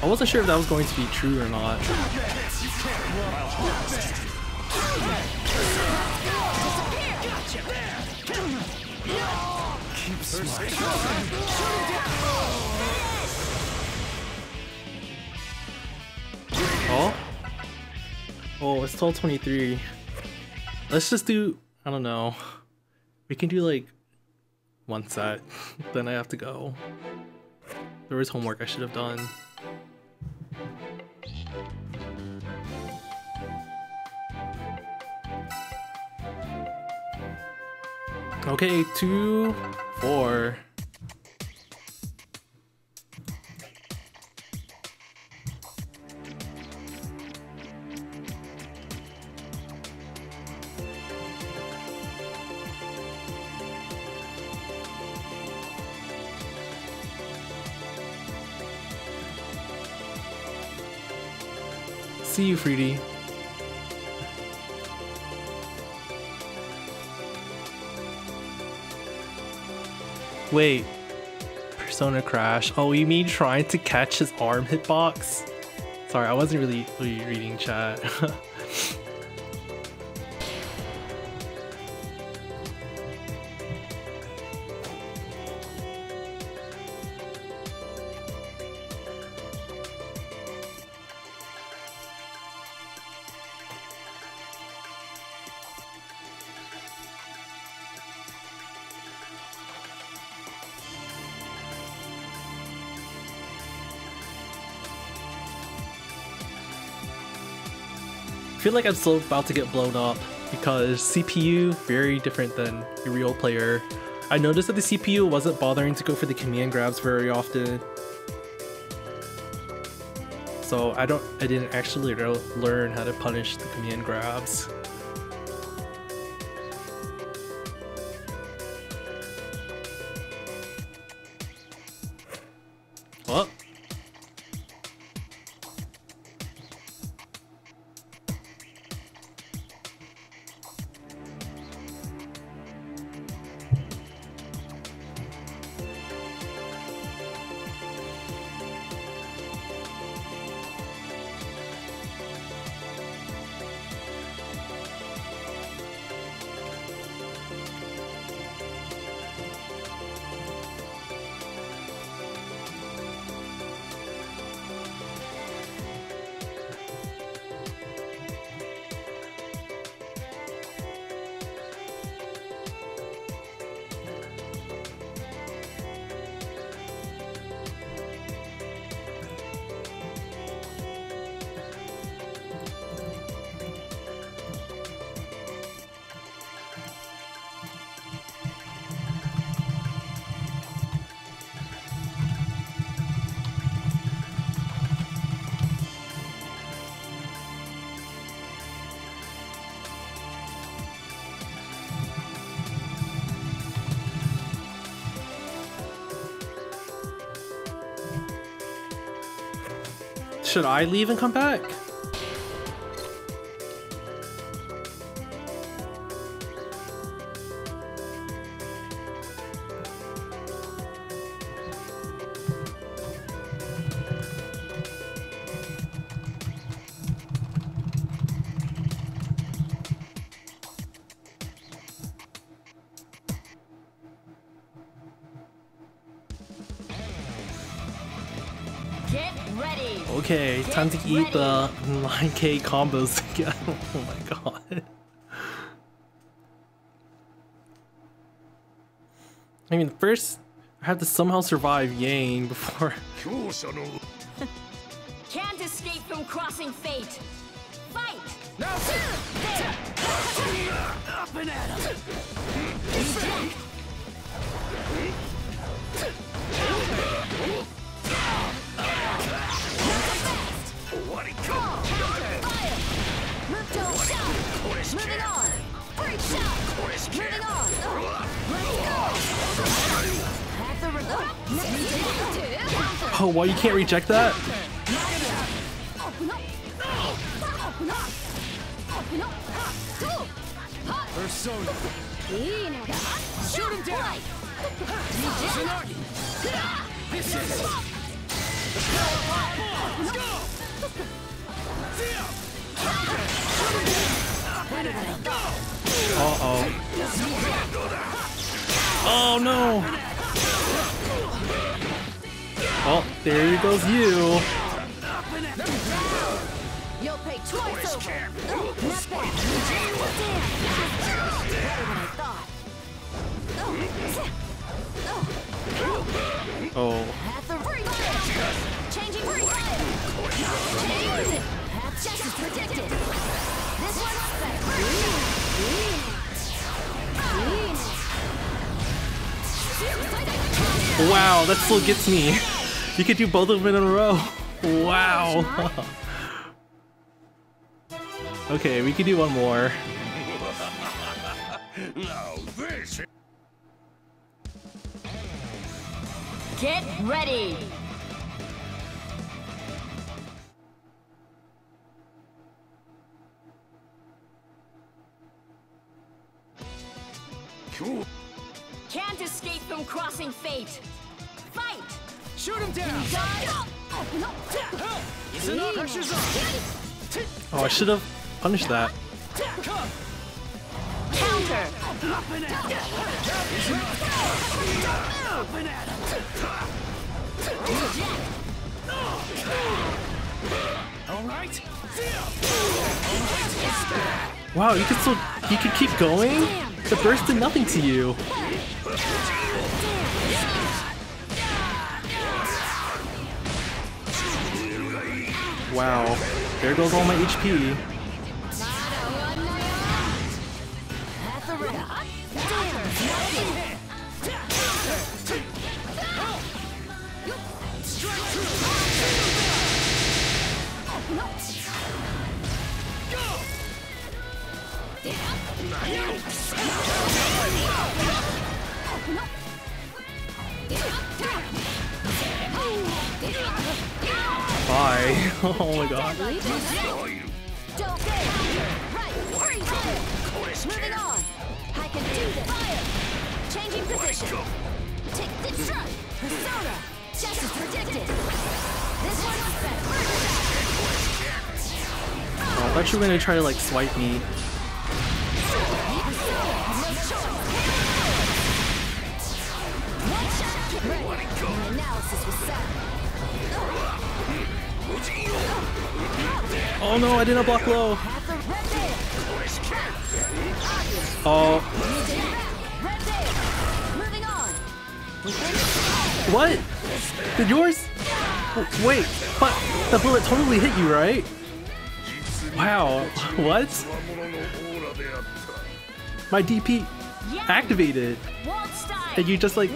I wasn't sure if that was going to be true or not. Oh? Oh, it's 1223. Let's just do, I don't know. We can do like one set. then I have to go. There was homework I should have done. Okay, two, four. See you, Fruity. Wait. Persona Crash. Oh, you mean trying to catch his arm hitbox? Sorry, I wasn't really, really reading chat. <laughs> feel like I'm still about to get blown up because CPU very different than a real player. I noticed that the CPU wasn't bothering to go for the command grabs very often. So I don't I didn't actually learn how to punish the command grabs. What? Should I leave and come back? time to eat the 9k combos again. <laughs> oh my god. I mean, first, I have to somehow survive Yang before. <laughs> Can't escape from crossing fate. Fight! Now! <laughs> Up and at him! Oh, why you can't reject that? Persona. Shoot him down. This is. Uh oh. Oh no! Oh, there goes you. You'll pay twice over. Not bad. Damn. Better than I thought. Oh. At the ring. Changing. Change. Just as predicted. This one's better. Wow, that still gets me. <laughs> You could do both of them in a row. Wow. <laughs> okay, we could do one more. Now this Get ready. Cool. Can't escape from crossing fate. Fight. Shoot him down. Oh, I should have punished that. Counter. Up and at him. Up and at. All right. Wow, you could still you could keep going? The burst did nothing to you. Wow. There goes all my HP. Ring. Bye. <laughs> Oh my god. Don't get Right. Freeze. Moving on. I can do this. Fire. Changing position. Take the strike. Persona. Just as predicted. This one's better. Oh, I thought you were gonna try to like swipe me. Analysis was sound. Oh no, I didn't block low. Oh. What? Did yours? Wait, but the bullet totally hit you, right? Wow, <laughs> what? My DP activated. And you just like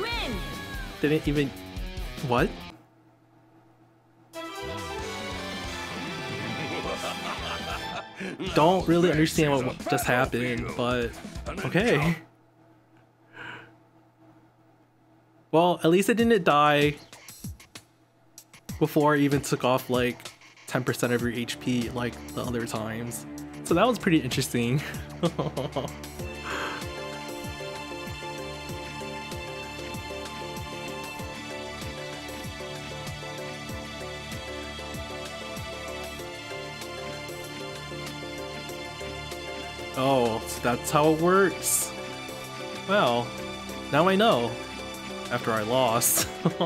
didn't even what? Don't really understand what just happened, but okay. Well, at least it didn't die before I even took off like 10% of your HP like the other times. So that was pretty interesting. <laughs> Oh, that's how it works. Well, now I know. After I lost. <laughs>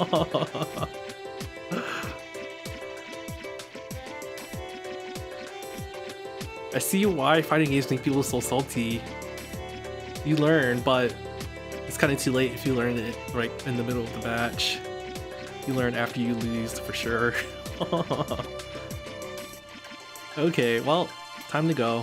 I see why fighting games make people so salty. You learn, but it's kind of too late if you learn it right in the middle of the match. You learn after you lose, for sure. <laughs> okay, well, time to go.